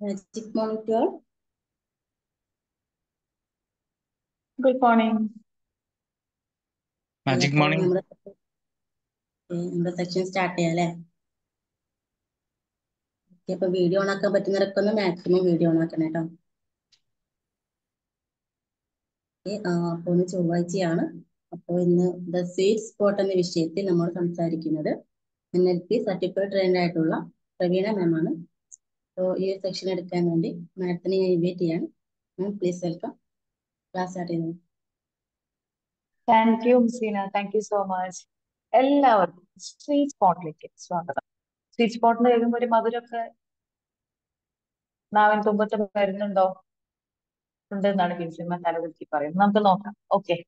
Magic monitor. Good morning. Good morning magic morning നമ്മുടെ section start ചെയ്യാം അല്ലേ? അപ്പൊ വീഡിയോ ഓൺ ആക്കാൻ പറ്റുന്നവരൊക്കെ ഒന്ന് മാക്സിമം വീഡിയോ ഓൺ ആക്കണം കേട്ടോ. അപ്പോൾ ഇന്ന് ചൊവ്വാഴ്ചയാണ്. അപ്പോൾ ഇന്ന് ദ സ്വീറ്റ് സ്പോട്ട് എന്ന വിഷയത്തിൽ നമ്മൾ സംസാരിക്കുന്നത് N L P certified trained ആയിട്ടുള്ള പ്രവീണ മാം ആണ്. അപ്പോൾ ഈ ഒരു സെക്ഷൻ എടുക്കാൻ വേണ്ടി മാഡത്തിനെ ഞാൻ ഇൻവൈറ്റ് ചെയ്യാണ്. Ma'am please welcome class start ചെയ്യുന്നു. Thank you Huseena thank you so much എല്ലാവർക്കും സ്ട്രീറ്റ് സ്പോട്ടിലേക്ക് സ്വാഗതം. സ്ട്രീറ്റ് സ്പോട്ടിന് കേൾക്കുമ്പോൾ ഒരു മധുരമൊക്കെ നാവിൻ തുമ്പത്ത് വരുന്നുണ്ടോ? ഉണ്ട് എന്നാണ് ബിൻസിമ തലകുത്തി പറയുന്നത്. നമുക്ക് നോക്കാം. ഓക്കെ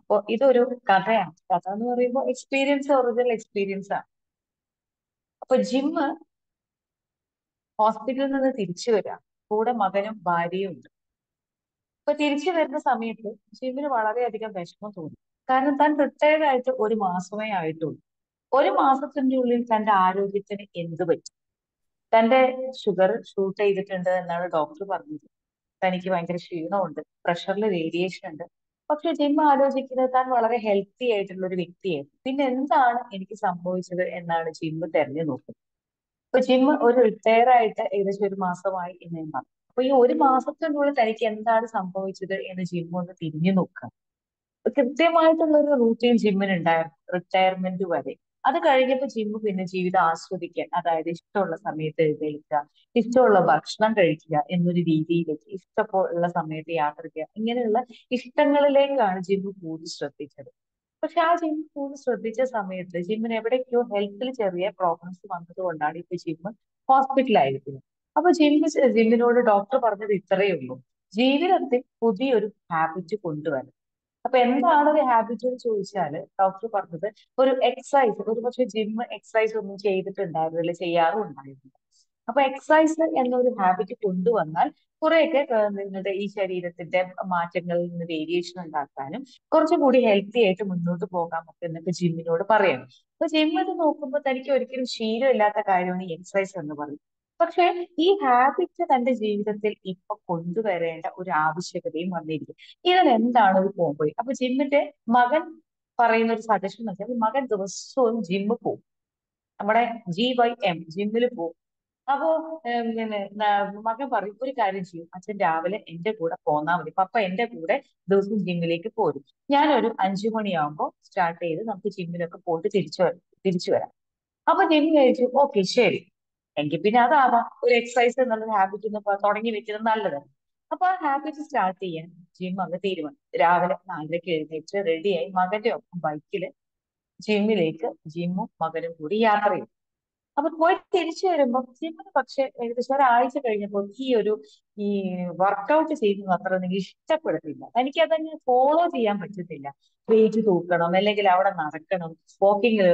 അപ്പൊ ഇതൊരു കഥയാണ്. കഥ എന്ന് പറയുമ്പോൾ എക്സ്പീരിയൻസ് ഒറിജിനൽ എക്സ്പീരിയൻസ് ആണ്. അപ്പൊ ജിമ്മ് ഹോസ്പിറ്റലിൽ നിന്ന് തിരിച്ചു വരാം. കൂടെ മകനും ഭാര്യയും ഉണ്ട്. അപ്പൊ തിരിച്ചു വരുന്ന സമയത്ത് ജിമ്മിന് വളരെയധികം വിഷമം തോന്നി. കാരണം താൻ റിട്ടയർഡ് ആയിട്ട് ഒരു മാസമേ ആയിട്ടുള്ളൂ. ഒരു മാസത്തിന്റെ ഉള്ളിൽ തന്റെ ആരോഗ്യത്തിന് എന്ത് പറ്റി? തന്റെ ഷുഗർ ഷൂട്ട് ചെയ്തിട്ടുണ്ട് എന്നാണ് ഡോക്ടർ പറഞ്ഞത്. തനിക്ക് ഭയങ്കര ക്ഷീണമുണ്ട് പ്രഷറിൽ വേരിയേഷൻ ഉണ്ട്. പക്ഷെ ജിം ആലോചിക്കുന്നത് താൻ വളരെ ഹെൽത്തി ആയിട്ടുള്ള ഒരു വ്യക്തിയായിരുന്നു. പിന്നെ എന്താണ് എനിക്ക് സംഭവിച്ചത് എന്നാണ് ജിമ്മ് തെരഞ്ഞു നോക്കുന്നത്? ഇപ്പൊ ജിമ്മ് ഒരു റിട്ടയർ ആയിട്ട് ഏകദേശം ഒരു മാസമായി എന്ന് ഞാൻ പറഞ്ഞു അപ്പൊ ഈ ഒരു മാസത്തിനുള്ളിൽ തനിക്ക് എന്താണ് സംഭവിച്ചത് എന്ന് ജിമ്മ് ഒന്ന് തിരിഞ്ഞു നോക്കുക കൃത്യമായിട്ടുള്ള ഒരു റൂട്ടീൻ ജിമ്മിന് ഉണ്ടായിരുന്നു റിട്ടയർമെന്റ് വരെ. അത് കഴിഞ്ഞപ്പോൾ ജിമ്മ് പിന്നെ ജീവിതം ആസ്വദിക്കാൻ അതായത് ഇഷ്ടമുള്ള സമയത്ത് എഴുന്നേൽക്കുക ഇഷ്ടമുള്ള ഭക്ഷണം കഴിക്കുക എന്നൊരു രീതിയിലേക്ക് ഇഷ്ടമുള്ള സമയത്ത് യാത്ര ചെയ്യുക ഇങ്ങനെയുള്ള ഇഷ്ടങ്ങളിലേക്കാണ് ജിമ്മ് കൂടുതൽ ശ്രദ്ധിച്ചത്. പക്ഷെ ആ ജിം പോകുന്ന ശ്രദ്ധിച്ച സമയത്ത് ജിമ്മിന് എവിടേക്കോ ഹെൽത്തിൽ ചെറിയ പ്രോബ്ലംസ് വന്നതുകൊണ്ടാണ് ഇപ്പൊ ജിമ്മ് ഹോസ്പിറ്റലായിരിക്കുന്നത് അപ്പൊ ജിമ്മ് ജിമ്മിനോട് ഡോക്ടർ പറഞ്ഞത് ഇത്രയേ ഉള്ളൂ. ജീവിതത്തിൽ പുതിയൊരു ഹാബിറ്റ് കൊണ്ടുവരണം. അപ്പൊ എന്താണ് ഒരു ഹാബിറ്റ് എന്ന് ചോദിച്ചാൽ ഡോക്ടർ പറഞ്ഞത് ഒരു എക്സസൈസ് ഒരു പക്ഷെ ജിമ്മ് എക്സസൈസ് ഒന്നും ചെയ്തിട്ടുണ്ടായിരുന്നില്ല ചെയ്യാറും ഉണ്ടായിരുന്നില്ല. അപ്പൊ എക്സസൈസ് എന്നൊരു ഹാബിറ്റ് കൊണ്ടുവന്നാൽ കുറെയൊക്കെ നിങ്ങളുടെ ഈ ശരീരത്തിന്റെ മാറ്റങ്ങളിൽ നിന്ന് വേരിയേഷൻ ഉണ്ടാക്കാനും കുറച്ചുകൂടി ഹെൽത്തി ആയിട്ട് മുന്നോട്ട് പോകാം ഒക്കെ എന്നൊക്കെ ജിമ്മിനോട് പറയണം. അപ്പൊ ജിമ്മിന് നോക്കുമ്പോൾ തനിക്ക് ഒരിക്കലും ശീലമില്ലാത്ത കാര്യമാണ് ഈ എക്സസൈസ് എന്ന് പറയുന്നത്. പക്ഷെ ഈ ഹാബിറ്റ് തന്റെ ജീവിതത്തിൽ ഇപ്പൊ കൊണ്ടുവരേണ്ട ഒരു ആവശ്യകതയും വന്നിരിക്കും ഇതിന് എന്താണ് ഒരു പോകുമ്പോൾ അപ്പൊ ജിമ്മിന്റെ മകൻ പറയുന്ന ഒരു സജഷൻ വെച്ചാൽ മകൻ ദിവസവും ജിമ്മ് പോകും നമ്മുടെ ജി വൈ എം ജിമ്മിൽ പോകും അപ്പോ പിന്നെ മകൻ പറയും ഒരു കാര്യം ചെയ്യും. അച്ഛൻ രാവിലെ എന്റെ കൂടെ പോന്നാ മതി. പപ്പ എന്റെ കൂടെ ദിവസം ജിമ്മിലേക്ക് പോരും. ഞാനൊരു അഞ്ചു മണിയാകുമ്പോൾ സ്റ്റാർട്ട് ചെയ്ത് നമുക്ക് ജിമ്മിലൊക്കെ പോയിട്ട് തിരിച്ചു വരാം തിരിച്ചു വരാം. അപ്പൊ ജിമ്മി കഴിച്ചു. ഓക്കെ ശരി. എങ്കിൽ പിന്നെ അതാവാം. ഒരു എക്സസൈസ് എന്നുള്ള ഹാബിറ്റ് ഒന്ന് തുടങ്ങി വെക്കുന്നത് നല്ലതാണ് അപ്പൊ ആ ഹാബിറ്റ് സ്റ്റാർട്ട് ചെയ്യാൻ ജിം അങ്ങ് തീരുമാനം. രാവിലെ നാലരയ്ക്ക് എഴുന്നേറ്റ് റെഡിയായി മകന്റെ ഒപ്പം ബൈക്കിൽ ജിമ്മിലേക്ക് ജിമ്മും മകനും കൂടി യാത്ര ചെയ്തു അപ്പൊ പോയി തിരിച്ചു വരുമ്പോൾ ജിമ്മിന് പക്ഷെ ഏകദേശം ഒരാഴ്ച കഴിഞ്ഞപ്പോൾ ഈ ഒരു ഈ വർക്കൗട്ട് ചെയ്യുന്നത് അത്ര എനിക്ക് ഇഷ്ടപ്പെടുന്നില്ല എനിക്ക് അതങ്ങ് ഫോളോ ചെയ്യാൻ പറ്റത്തില്ല. വെയിറ്റ് തൂക്കണം അല്ലെങ്കിൽ അവിടെ നടക്കണം വാക്കിംഗ്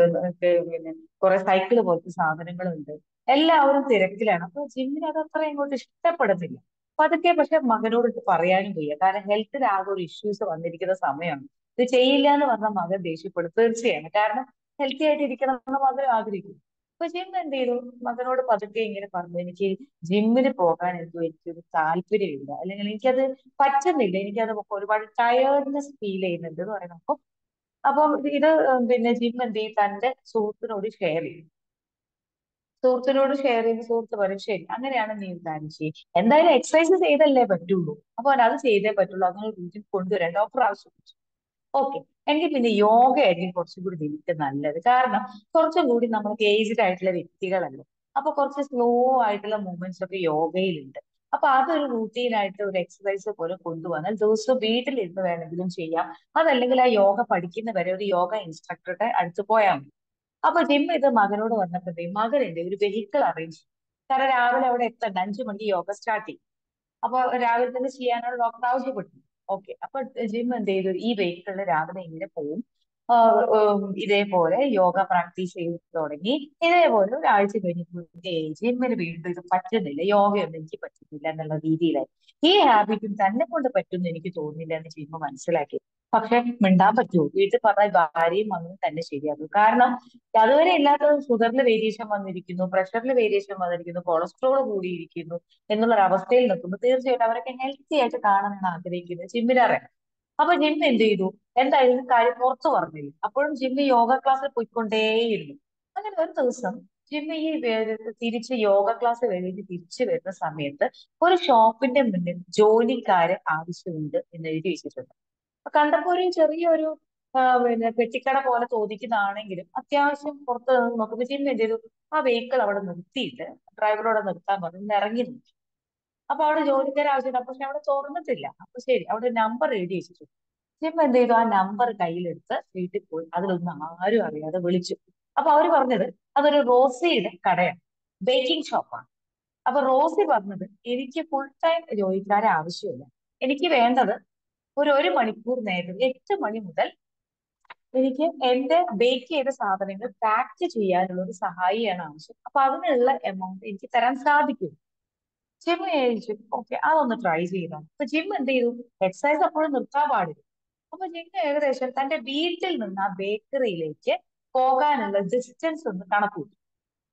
പിന്നെ കുറെ സൈക്കിൾ പോലത്തെ സാധനങ്ങളുണ്ട്. എല്ലാവരും തിരക്കിലാണ്. അപ്പൊ ജിമ്മിന് അത് അത്ര ഇങ്ങോട്ട് ഇഷ്ടപ്പെടുന്നില്ല അപ്പൊ അതൊക്കെ പക്ഷെ മകനോട് പറയാനും വയ്യ. കാരണം ഹെൽത്തിൽ ആകെ ഒരു ഇഷ്യൂസ് വന്നിരിക്കുന്ന സമയമാണ്. ഇത് ചെയ്യില്ല എന്ന് പറഞ്ഞ മകൻ ദേഷ്യപ്പെടും. തീർച്ചയാണ്. കാരണം ഹെൽത്തി ആയിട്ട് ഇരിക്കണം എന്ന് മകൻ ആഗ്രഹിക്കും. അപ്പൊ ജിം എന്ത് ചെയ്തു? മകനോട് പതുക്കെ ഇങ്ങനെ പറഞ്ഞു എനിക്ക് ജിമ്മിന് പോകാൻ എന്തോ എനിക്കൊരു താല്പര്യമില്ല. അല്ലെങ്കിൽ എനിക്കത് പറ്റുന്നില്ല. എനിക്കത് ഒരുപാട് ടയേർഡ്നെസ് ഫീൽ ചെയ്യുന്നുണ്ട് എന്ന് പറയുന്നത് അപ്പൊ അപ്പം ഇത് പിന്നെ ജിം എന്ത് ചെയ്യും തന്റെ സുഹൃത്തിനോട് ഷെയർ ചെയ്യും സുഹൃത്തിനോട് ഷെയർ ചെയ്ത് സുഹൃത്ത് പറയും ശരി അങ്ങനെയാണ് നീ ചെയ്യും. എന്തായാലും എക്സസൈസ് ചെയ്തല്ലേ പറ്റുള്ളൂ. അപ്പൊ അത് ചെയ്തേ പറ്റുള്ളൂ. അങ്ങനെ വീട്ടിൽ കൊണ്ടുവരാൻ ഡോക്ടർ ആവശ്യപ്പെട്ടു. ഓക്കെ എങ്കിൽ പിന്നെ യോഗ ആയിരിക്കും കുറച്ചും കൂടി നിനക്ക് നല്ലത്. കാരണം കുറച്ചും കൂടി നമുക്ക് ഏജ്ഡ് ആയിട്ടുള്ള വ്യക്തികളല്ലേ. അപ്പൊ കുറച്ച് സ്ലോ ആയിട്ടുള്ള മൂവ്മെന്റ്സ് ഒക്കെ യോഗയിലുണ്ട്. അപ്പൊ അതൊരു റൂട്ടീൻ ആയിട്ട് ഒരു എക്സസൈസ് പോലെ കൊണ്ടുവന്നാൽ ദിവസവും വീട്ടിലിരുന്ന് വേണമെങ്കിലും ചെയ്യാം. അതല്ലെങ്കിൽ ആ യോഗ പഠിക്കുന്നവരെ ഒരു യോഗ ഇൻസ്ട്രക്ടറുടെ അടുത്ത് പോയാൽ മതി. അപ്പൊ ജിം ഇത് മകനോട് വന്നപ്പോഴത്തേ മകനുണ്ട് ഒരു വെഹിക്കിൾ അറേഞ്ച് കാരണം രാവിലെ അവിടെ എത്തണ്ട. അഞ്ചു മണിക്ക് യോഗ സ്റ്റാർട്ട് ചെയ്യും. അപ്പൊ രാവിലെ തന്നെ ചെയ്യാനുള്ള ഡോക്ടർ ആവശ്യപ്പെട്ടു. ഓക്കെ അപ്പൊ ജിം എന്ത് ചെയ്തു? ഈ വെഹിക്കിളിൽ രാവിലെ ഇങ്ങനെ പോവും. ഇതേപോലെ യോഗ പ്രാക്ടീസ് ചെയ്ത് തുടങ്ങി. ഇതേപോലെ ഒരാഴ്ച കഴിഞ്ഞപ്പോൾ ജിമ്മിന് വീണ്ടും ഇത് പറ്റുന്നില്ല. യോഗയൊന്നും എനിക്ക് പറ്റുന്നില്ല എന്നുള്ള രീതിയിലായി. ഈ ഹാബിറ്റും തന്നെ കൊണ്ട് പറ്റുമെന്ന് എനിക്ക് തോന്നുന്നില്ല എന്ന് ചെയ്യുമ്പോൾ മനസ്സിലാക്കി. പക്ഷെ മിണ്ടാൻ പറ്റുമോ വീട്ടിൽ പറഞ്ഞാൽ ഭാര്യയും മകനും തന്നെ ശരിയാകും. കാരണം അതുവരെ ഇല്ലാത്ത ഷുഗറിൽ വേരിയേഷൻ വന്നിരിക്കുന്നു പ്രഷറിൽ വേരിയേഷൻ വന്നിരിക്കുന്നു കൊളസ്ട്രോൾ കൂടിയിരിക്കുന്നു എന്നുള്ള ഒരു അവസ്ഥയിൽ നിൽക്കുമ്പോൾ തീർച്ചയായിട്ടും അവരൊക്കെ ഹെൽത്തി ആയിട്ട് കാണാനാണ് ആഗ്രഹിക്കുന്നത്. ജിമ്മിലറിയാം അപ്പൊ ജിം എന്ത് ചെയ്തു? എന്തായാലും കാര്യം പുറത്തു പറഞ്ഞില്ല? അപ്പോഴും ജിമ്മ് യോഗ ക്ലാസ്സിൽ പോയിക്കൊണ്ടേയിരുന്നു. അങ്ങനെ ഒരു ദിവസം ജിമ്മ് ഈ തിരിച്ച് യോഗ ക്ലാസ് കഴിഞ്ഞ് തിരിച്ചു വരുന്ന സമയത്ത് ഒരു ഷോപ്പിന്റെ മുന്നിൽ ജോലിക്കാരെ ആവശ്യമുണ്ട് എന്ന് എഴുതി വെച്ചിട്ടുണ്ട്. അപ്പൊ കണ്ടപ്പോ ഒരു ചെറിയൊരു പിന്നെ പെട്ടിക്കട പോലെ തോന്നിക്കുന്നതാണെങ്കിലും അത്യാവശ്യം പുറത്ത് നിന്ന് നോക്കുമ്പോൾ ജിമ്മ് എന്ത് ചെയ്തു? ആ വെഹിക്കിൾ അവിടെ നിർത്തിയിട്ട് ഡ്രൈവറോട് നിർത്താൻ പറഞ്ഞു ഇന്ന് ഇറങ്ങി നിന്നു. അപ്പൊ അവിടെ ജോലിക്കാരെ അപ്പൊ പക്ഷെ അവിടെ തുറന്നിട്ടില്ല. അപ്പൊ ശരി അവിടെ നമ്പർ എഴുതി വെച്ചിട്ടുണ്ട്. ജിം എന്ത് ചെയ്തു? ആ നമ്പർ കയ്യിലെടുത്ത് വീട്ടിൽ പോയി. അതിലൊന്നും ആരും അറിയാതെ വിളിച്ചു. അപ്പൊ അവർ പറഞ്ഞത് അതൊരു റോസിയുടെ കടയാണ്. ബേക്കിംഗ് ഷോപ്പാണ്. അപ്പൊ റോസി പറഞ്ഞത് എനിക്ക് ഫുൾ ടൈം ജോലിക്കാരെ ആവശ്യമില്ല. എനിക്ക് വേണ്ടത് ഒരു ഒരു മണിക്കൂർ നേരം എട്ട് മണി മുതൽ എനിക്ക് എന്റെ ബേക്ക് ചെയ്ത സാധനങ്ങൾ പാക്ക് ചെയ്യാനുള്ള ഒരു സഹായിയാണ് ആവശ്യം. അപ്പൊ അതിനുള്ള എമൗണ്ട് എനിക്ക് തരാൻ സാധിക്കും. ജിം കഴിച്ചു ഓക്കെ അതൊന്ന് ട്രൈ ചെയ്താൽ അപ്പൊ ജിം എന്ത് ചെയ്തു? എക്സസൈസ് അപ്പോഴും നിർത്താൻ പാടില്ല. അപ്പൊ ജിം ഏകദേശം തന്റെ വീട്ടിൽ നിന്ന് ആ ബേക്കറിയിലേക്ക് പോകാനുള്ള ഡിസ്റ്റൻസ് ഒന്ന് കണക്കൂട്ടി.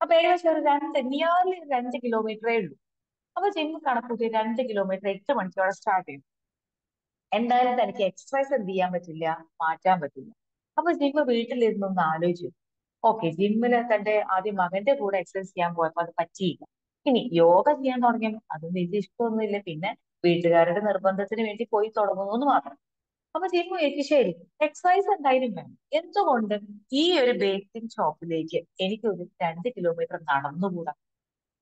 അപ്പൊ ഏകദേശം ഒരു രണ്ട് നിയർലി രണ്ട് കിലോമീറ്ററേ ഉള്ളൂ. അപ്പൊ ജിം കണക്കൂട്ടി രണ്ട് കിലോമീറ്റർ എട്ട് മണിക്കോടെ സ്റ്റാർട്ട് ചെയ്തു. എന്തായാലും തനിക്ക് എക്സസൈസ് എന്ത് ചെയ്യാൻ പറ്റില്ല? മാറ്റാൻ പറ്റില്ല. അപ്പൊ ജിം വീട്ടിലിരുന്നൊന്ന് ആലോചിച്ചു. ഓക്കെ ജിമ്മിൽ തന്റെ ആദ്യം മകന്റെ കൂടെ എക്സസൈസ് ചെയ്യാൻ പോയപ്പോ അത് പറ്റിയില്ല. ഇനി യോഗ ചെയ്യാൻ തുടങ്ങിയപ്പോൾ അതും വലിയ ഇഷ്ടമൊന്നുമില്ല. പിന്നെ വീട്ടുകാരുടെ നിർബന്ധത്തിന് വേണ്ടി പോയി തുടങ്ങുന്നു എന്ന് മാത്രം. അപ്പൊ ചെയ്യുമ്പോൾ എനിക്ക് ശരി. എക്സസൈസ് എന്തായാലും വേണം. എന്തുകൊണ്ട് ഈ ഒരു ബേക്കിംഗ് ഷോപ്പിലേക്ക് എനിക്ക് ഒരു രണ്ട് കിലോമീറ്റർ നടന്നുകൂടാ?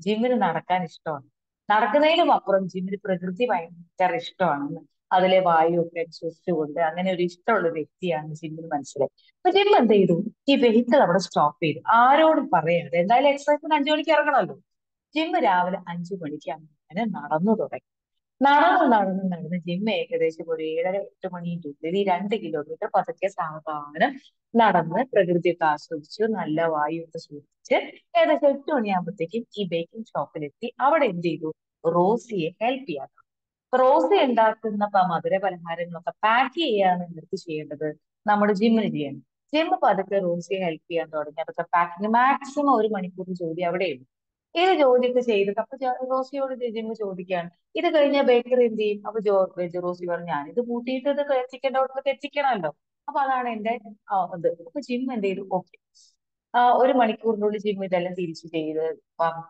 ജിമ്മിന് നടക്കാൻ ഇഷ്ടമാണ്. നടക്കുന്നതിനും അപ്പുറം ജിമ്മിന് പ്രകൃതി ഭയങ്കര ഇഷ്ടമാണ് അതിലെ വായു ഒക്കെ ശ്വസിച്ചുകൊണ്ട് അങ്ങനെ ഒരു ഇഷ്ടമുള്ള വ്യക്തിയാണ് ജിമ്മിന് മനസ്സിലായി അപ്പൊ ജിം എന്ത് ചെയ്തു? ഈ വെഹിക്കിൾ അവിടെ സ്റ്റോപ്പ് ചെയ്തു. ആരോടും പറയാതെ. എന്തായാലും എക്സസൈസിന് അഞ്ചു മണിക്ക് ഇറങ്ങണമല്ലോ. ജിമ്മ് രാവിലെ അഞ്ചു മണിക്ക് അങ്ങനെ നടന്നു തുടങ്ങി. നടന്ന് നടന്ന് നടന്ന് ജിം ഏകദേശം ഒരു ഏഴര എട്ട് മണിന്റെ ഈ രണ്ട് കിലോമീറ്റർ പതുക്കെ സാവധാനം നടന്ന് പ്രകൃതിയൊക്കെ ആസ്വദിച്ചു നല്ല വായു ഒക്കെ ശ്വസിച്ച് ഏകദേശം എട്ട് മണിയാകുമ്പോഴത്തേക്കും ഈ ബേക്കിംഗ് ഷോപ്പിലെത്തി അവിടെ എന്ത് ചെയ്തു? റോസിയെ ഹെൽപ്പ് ചെയ്യാൻ റോസി ഉണ്ടാക്കുന്ന മധുര പലഹാരങ്ങളൊക്കെ പാക്ക് ചെയ്യാണ് ഇവർക്ക് ചെയ്യേണ്ടത് നമ്മുടെ ജിമ്മിന് ചെയ്യണം. ജിമ്മ് പതുക്കെ റോസിയെ ഹെൽപ്പ് ചെയ്യാൻ തുടങ്ങി. അതൊക്കെ പാക്കിങ് മാക്സിമം ഒരു മണിക്കൂർ ജോലി അവിടെയുണ്ട് ഇത് ചോദ്യമൊക്കെ ചെയ്തിട്ട് അപ്പൊ റോസിയോട് ജിമ്മ് ചോദിക്കുകയാണ്. ഇത് കഴിഞ്ഞ ബേക്കറി എന്ത് ചെയ്യും? അപ്പൊ ജോ റോസി പറഞ്ഞു ഞാനിത് കൂട്ടിയിട്ട് ഇത് ചിക്കൻ ഡോട്ടിൽ എത്തിക്കണമല്ലോ അപ്പൊ അതാണ് എന്റെ ഇത്. അപ്പൊ ജിം എന്ത് ചെയ്തു? ഓക്കെ. ഒരു മണിക്കൂറിനുള്ളിൽ ജിം ഇതെല്ലാം തിരിച്ചു ചെയ്ത്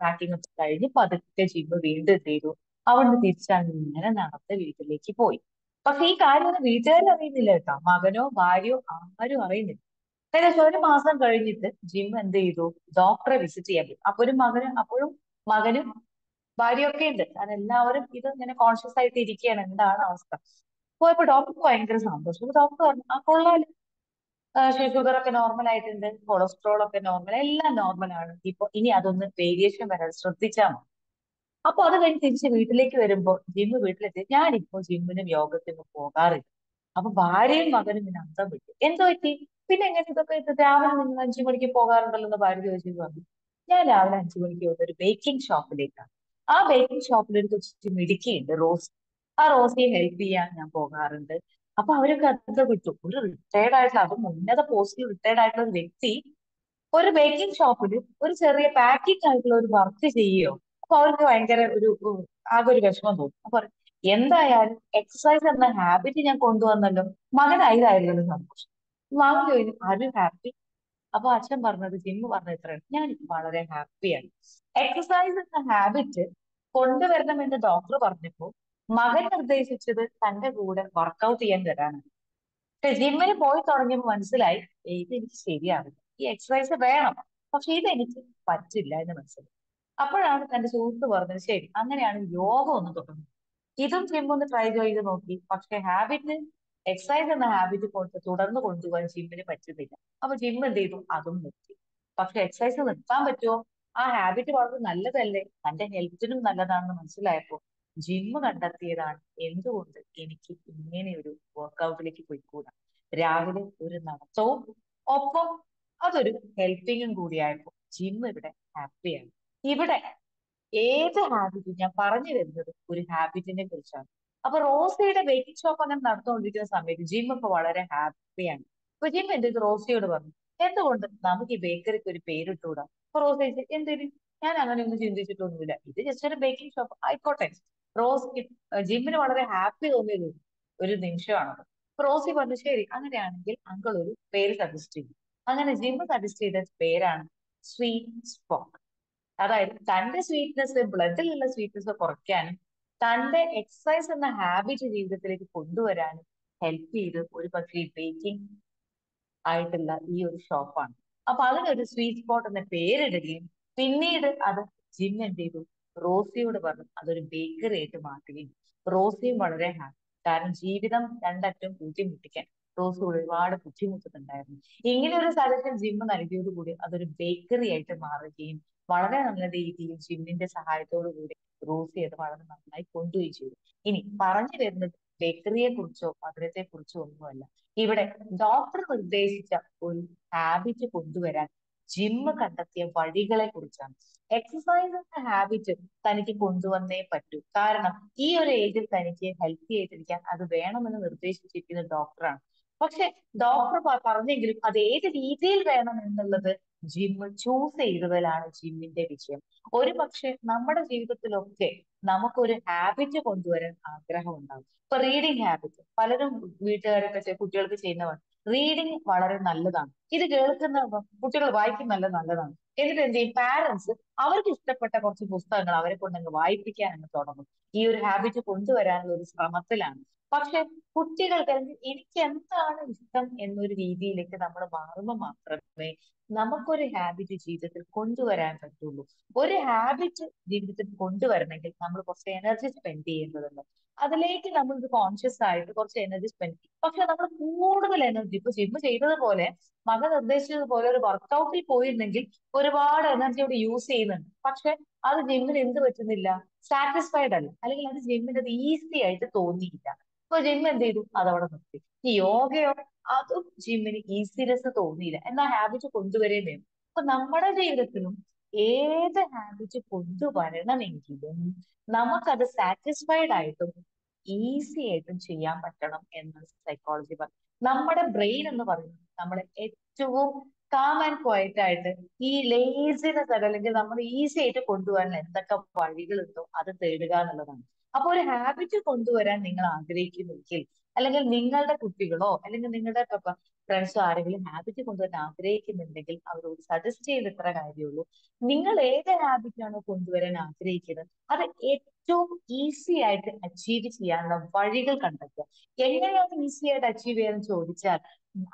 പാക്കിംഗ് ഒക്കെ കഴിഞ്ഞ് പതുക്കെ ജിം വീണ്ടും എന്ത് ചെയ്തു? അവിടുന്ന് തിരിച്ചങ്ങനെ നടത്ത വീട്ടിലേക്ക് പോയി. പക്ഷെ ഈ കാര്യം വീട്ടുകാരും അറിയുന്നില്ല കേട്ടോ. മകനോ ഭാര്യയോ ആരും അറിയുന്നില്ല. ഏകദേശം ഒരു മാസം കഴിഞ്ഞിട്ട് ജിം എന്ത് ചെയ്തു? ഡോക്ടറെ വിസിറ്റ് ചെയ്യാൻ പോയി. അപ്പൊ ഒരു മകന് അപ്പോഴും മകനും ഭാര്യ ഒക്കെ ഉണ്ട്. കാരണം എല്ലാവരും ഇത് ഇങ്ങനെ കോൺഷ്യസ് ആയിട്ട് ഇരിക്കുകയാണ്. എന്താണ് അവസ്ഥ? പോയപ്പോ ഡോക്ടർക്ക് ഭയങ്കര സന്തോഷം. അപ്പൊ ഡോക്ടർ പറഞ്ഞു ആ കൊള്ളാൽ. ഷുഗർ ഒക്കെ നോർമൽ ആയിട്ടുണ്ട്. കൊളസ്ട്രോൾ ഒക്കെ നോർമൽ എല്ലാം നോർമൽ ആണ്. ഇപ്പൊ ഇനി അതൊന്ന് വേരിയേഷൻ വരാതെ ശ്രദ്ധിച്ചാൽ മതി. അപ്പൊ അത് കഴിഞ്ഞ് തിരിച്ച് വീട്ടിലേക്ക് വരുമ്പോ ജിമ്മ് വീട്ടിലെത്തി. ഞാനിപ്പോ ജിമ്മിനും യോഗത്തിനും പോകാറില്ല. അപ്പൊ ഭാര്യയും മകനും പിന്നെ അന്തം വിട്ടു. എന്തോ പറ്റി പിന്നെ എങ്ങനെ ഇതൊക്കെ ഇത് രാവിലെ നിങ്ങൾ അഞ്ചു മണിക്ക് പോകാറുണ്ടല്ലോ എന്ന് ഭാര്യ ചോദിച്ചു പറഞ്ഞു ഞാൻ രാവിലെ അഞ്ചു മണിക്ക് പോകുന്ന ഒരു ബേക്കിംഗ് ഷോപ്പിലേക്കാണ് ആ ബേക്കിംഗ് ഷോപ്പിൽ ഒരു കൊച്ചു മിടുക്കിയുണ്ട് റോസ്. ആ റോസിയെ ഹെൽപ്പ് ചെയ്യാൻ ഞാൻ പോകാറുണ്ട്. അപ്പൊ അവരൊക്കെ അതൊക്കെ കിട്ടും ഒരു റിട്ടയർഡ് ആയിട്ടുള്ള അതും ഉന്നത പോസ്റ്റിൽ റിട്ടയർഡ് ആയിട്ടുള്ള ഒരു വ്യക്തി ഒരു ബേക്കിംഗ് ഷോപ്പിൽ ഒരു ചെറിയ പാക്കിംഗ് ആയിട്ടുള്ള ഒരു വർക്ക് ചെയ്യുകയോ അപ്പൊ അവർക്ക് ഭയങ്കര ഒരു ആകെ ഒരു വിഷമം തോന്നും. അപ്പൊ എന്തായാലും എക്സസൈസ് എന്ന ഹാബിറ്റ് ഞാൻ കൊണ്ടുവന്നല്ലോ. മകനായതായിരുന്നു സന്തോഷം. മകൻ ചോദിച്ചു യു ഹാപ്പി അപ്പൊ അച്ഛൻ പറഞ്ഞത് ജിമ്മ് പറഞ്ഞത് ഇത്രയാണ്. ഞാൻ വളരെ ഹാപ്പിയാണ് എക്സസൈസ് എന്ന ഹാബിറ്റ് കൊണ്ടുവരണമെന്ന് ഡോക്ടർ പറഞ്ഞപ്പോ മകൻ നിർദ്ദേശിച്ചത് തന്റെ കൂടെ വർക്കൗട്ട് ചെയ്യാൻ വരാനാണ് പക്ഷെ ജിമ്മിന് പോയി തുടങ്ങിയപ്പോൾ മനസ്സിലായി ഇത് എനിക്ക് ശരിയാവില്ല. ഈ എക്സസൈസ് വേണം. പക്ഷെ ഇത് എനിക്ക് പറ്റില്ല എന്ന് മനസ്സിലായി. അപ്പോഴാണ് തന്റെ സുഹൃത്ത് പറഞ്ഞത് ശരി അങ്ങനെയാണ് യോഗ ഒന്ന് തുടങ്ങുന്നത്. ഇതും ജിമ്മൊന്ന് ട്രൈ ചെയ്ത് നോക്കി. പക്ഷെ ഹാബിറ്റ് എക്സസൈസ് എന്ന ഹാബിറ്റ് കൊണ്ട് തുടർന്ന് കൊണ്ടുപോകാൻ ജിമ്മിന് പറ്റുന്നില്ല. അപ്പൊ ജിം എന്ത് ചെയ്തു? അതും നിർത്തി. പക്ഷെ എക്സസൈസ് നിർത്താൻ പറ്റുമോ? ആ ഹാബിറ്റ് വളരെ നല്ലതല്ലേ? തന്റെ ഹെൽത്തിനും നല്ലതാണെന്ന് മനസ്സിലായപ്പോ ജിമ്മ് കണ്ടെത്തിയതാണ്. എന്തുകൊണ്ട് എനിക്ക് ഇങ്ങനെ ഒരു വർക്കൗട്ടിലേക്ക് പോയിക്കൂടാ? രാവിലെ ഒരു നടത്തവും ഒപ്പം അതൊരു ഹെൽപ്പിങ്ങും കൂടിയായപ്പോ ജിമ്മ് ഇവിടെ ഹാപ്പിയാണ് ഇവിടെ ഏത് ഹാബിറ്റും ഞാൻ പറഞ്ഞു വരുന്നത് ഒരു ഹാബിറ്റിനെ കുറിച്ചാണ്. അപ്പൊ റോസയുടെ വെയിറ്റിംഗ് ഷോപ്പ് അങ്ങനെ നടന്നുകൊണ്ടിരിക്കുന്ന സമയത്ത് ജിം ഇപ്പൊ വളരെ ഹാപ്പിയാണ്. അപ്പൊ ജിം എന്ത് ചെയ്തു? റോസയോട് പറഞ്ഞു എന്തുകൊണ്ട് നമുക്ക് ഈ ബേക്കറിക്ക് ഒരു പേരിട്ടുകൂടാ അപ്പൊ റോസ ചോദിച്ചു ഞാൻ അങ്ങനെ ഒന്നും ചിന്തിച്ചിട്ടൊന്നുമില്ല. ഇത് ജസ്റ്റ് ഒരു ബേക്കിംഗ് ഷോപ്പ് ആയിക്കോട്ടെ. റോസ് ജിമ്മിന് വളരെ ഹാപ്പി തോന്നിയത് ഒരു നിമിഷമാണത് അപ്പൊ റോസി പറഞ്ഞു ശരി അങ്ങനെയാണെങ്കിൽ അങ്കിൾ ഒരു പേര് സജസ്റ്റ് ചെയ്യും. അങ്ങനെ ജിമ്മ് സജസ്റ്റ് ചെയ്ത പേരാണ് സ്വീറ്റ് സ്പോട്ട് അതായത് തന്റെ സ്വീറ്റ്നെസ് ബ്ലഡിലുള്ള സ്വീറ്റ്നെസ് കുറയ്ക്കാനും തന്റെ എക്സസൈസ് എന്ന ഹാബിറ്റ് ജീവിതത്തിലേക്ക് കൊണ്ടുവരാനും ഹെൽപ്പ് ചെയ്ത് ഒരു പക്ഷേ ബേക്കിംഗ് ആയിട്ടുള്ള ഈ ഒരു ഷോപ്പാണ് അപ്പൊ അതിനൊരു സ്വീറ്റ് സ്പോട്ട് എന്ന പേരിടുകയും പിന്നീട് അത് ജിം എന്ത് ചെയ്തു? റോസിയോട് പറഞ്ഞു അതൊരു ബേക്കറി ആയിട്ട് മാറ്റുകയും റോസിയും വളരെ ഹാപ്പി കാരണം ജീവിതം രണ്ടറ്റം കൂട്ടിമുട്ടിക്കാൻ റോസി ഒരുപാട് ബുദ്ധിമുട്ടുന്നുണ്ടായിരുന്നു. ഇങ്ങനെ ഒരു സജഷൻ ജിം നൽകിയതോടുകൂടി അതൊരു ബേക്കറി ആയിട്ട് മാറുകയും വളരെ നല്ല രീതിയിൽ ജിമ്മിന്റെ സഹായത്തോടു കൂടി റോസി അത് വളരെ നന്നായി കൊണ്ടുപോയി ചെയ്തു. ഇനി പറഞ്ഞു വരുന്നത് ബേക്കറിയെ കുറിച്ചോ മധുരത്തെ കുറിച്ചോ ഒന്നുമല്ല. ഇവിടെ ഡോക്ടർ നിർദ്ദേശിച്ച ഒരു ഹാബിറ്റ് കൊണ്ടുവരാൻ ജിമ്മ് കണ്ടെത്തിയ വഴികളെ കുറിച്ചാണ്. എക്സസൈസ് എന്ന ഹാബിറ്റ് തനിക്ക് കൊണ്ടുവന്നേ പറ്റൂ. കാരണം ഈ ഒരു ഏജിൽ തനിക്ക് ഹെൽത്തി ആയിട്ടിരിക്കാൻ അത് വേണമെന്ന് നിർദ്ദേശിച്ചിരിക്കുന്ന ഡോക്ടറാണ് പക്ഷെ ഡോക്ടർ പറഞ്ഞെങ്കിലും അത് ഏത് രീതിയിൽ വേണം എന്നുള്ളത് ജിമ്മ് ചൂസ് ചെയ്തതിലാണ് ജിമ്മിന്റെ വിഷയം ഒരു പക്ഷെ നമ്മുടെ ജീവിതത്തിലൊക്കെ നമുക്കൊരു ഹാബിറ്റ് കൊണ്ടുവരാൻ ആഗ്രഹം ഉണ്ടാകും ഇപ്പൊ റീഡിങ് ഹാബിറ്റ് പലരും വീട്ടുകാരൊക്കെ കുട്ടികൾക്ക് ചെയ്യുന്നതാണ്. റീഡിങ് വളരെ നല്ലതാണ്. ഇത് കേൾക്കുന്ന കുട്ടികൾ വായിക്കും നല്ല നല്ലതാണ്. എന്നിട്ട് എന്ത് ചെയ്യും? പാരന്റ്സ് അവർക്ക് ഇഷ്ടപ്പെട്ട കുറച്ച് പുസ്തകങ്ങൾ അവരെ കൊണ്ട് അങ്ങ് വായിപ്പിക്കാൻ അങ്ങ് തുടങ്ങും. ഈ ഒരു ഹാബിറ്റ് കൊണ്ടുവരാനുള്ള ഒരു ശ്രമത്തിലാണ്. പക്ഷെ കുട്ടികൾക്ക് എനിക്ക് എന്താണ് ഇഷ്ടം എന്നൊരു രീതിയിലേക്ക് നമ്മൾ മാറുമ്പോൾ മാത്രമേ നമുക്കൊരു ഹാബിറ്റ് ജീവിതത്തിൽ കൊണ്ടുവരാൻ പറ്റുള്ളൂ. ഒരു ഹാബിറ്റ് ജീവിതത്തിൽ കൊണ്ടുവരണമെങ്കിൽ നമ്മൾ കുറച്ച് എനർജി സ്പെൻഡ് ചെയ്യേണ്ടതുണ്ട്. അതിലേക്ക് നമ്മൾ ഇത് കോൺഷ്യസ് ആയിട്ട് കുറച്ച് എനർജി സ്പെൻഡ് പക്ഷെ നമ്മൾ കൂടുതൽ എനർജി ഇപ്പൊ ജിമ്മ് ചെയ്തതുപോലെ മക നിർദ്ദേശിച്ചതുപോലെ ഒരു വർക്കൗട്ടിൽ പോയിരുന്നെങ്കിൽ ഒരുപാട് എനർജി അവിടെ യൂസ് ചെയ്യുന്നുണ്ട്. പക്ഷെ അത് ജിമ്മിന് എന്ത് പറ്റുന്നില്ല? സാറ്റിസ്ഫൈഡ് അല്ല. അല്ലെങ്കിൽ അത് ജിമ്മിന് അത് ഈസി ആയിട്ട് തോന്നിയില്ല. അപ്പൊ ജിം എന്ത് ചെയ്തു? അതവിടെ നിർത്തി. ഈ യോഗയോ അതും ജിമ്മിന് ഈസിനെസ് തോന്നിയില്ല. എന്നാ ഹാബിറ്റ് കൊണ്ടുവരേം വേണം. അപ്പൊ നമ്മുടെ ജീവിതത്തിലും ഏത് ഹാബിറ്റ് കൊണ്ടുവരണമെങ്കിലും നമുക്കത് സാറ്റിസ്ഫൈഡ് ആയിട്ടും ഈസി ആയിട്ടും ചെയ്യാൻ പറ്റണം എന്ന് സൈക്കോളജി പറയും നമ്മുടെ ബ്രെയിൻ എന്ന് പറയുന്നത് നമ്മളെ ഏറ്റവും കാം ആൻഡ് ക്വയറ്റ് ആയിട്ട് ഈ ലേസിനെസ് അല്ലെങ്കിൽ നമ്മൾ ഈസി ആയിട്ട് കൊണ്ടുപോകാൻ എന്തൊക്കെ വഴികളുണ്ടോ അത് തേടുക എന്നുള്ളതാണ്. അപ്പൊ ഒരു ഹാബിറ്റ് കൊണ്ടുവരാൻ നിങ്ങൾ ആഗ്രഹിക്കുന്നെങ്കിൽ അല്ലെങ്കിൽ നിങ്ങളുടെ കുട്ടികളോ അല്ലെങ്കിൽ നിങ്ങളുടെ ഫ്രണ്ട്സോ ആരെങ്കിലും ഹാബിറ്റ് കൊണ്ടുവരാൻ ആഗ്രഹിക്കുന്നുണ്ടെങ്കിൽ അവരോട് സജസ്റ്റ് ചെയ്ത് ഇത്ര കാര്യമുള്ളൂ. നിങ്ങൾ ഏത് ഹാബിറ്റാണോ കൊണ്ടുവരാൻ ആഗ്രഹിക്കുന്നത് അത് ഏറ്റവും ഈസി ആയിട്ട് അച്ചീവ് ചെയ്യാനുള്ള വഴികൾ കണ്ടെത്തുക. എങ്ങനെയാണ് ഈസി ആയിട്ട് അച്ചീവ് ചെയ്യാന്ന് ചോദിച്ചാൽ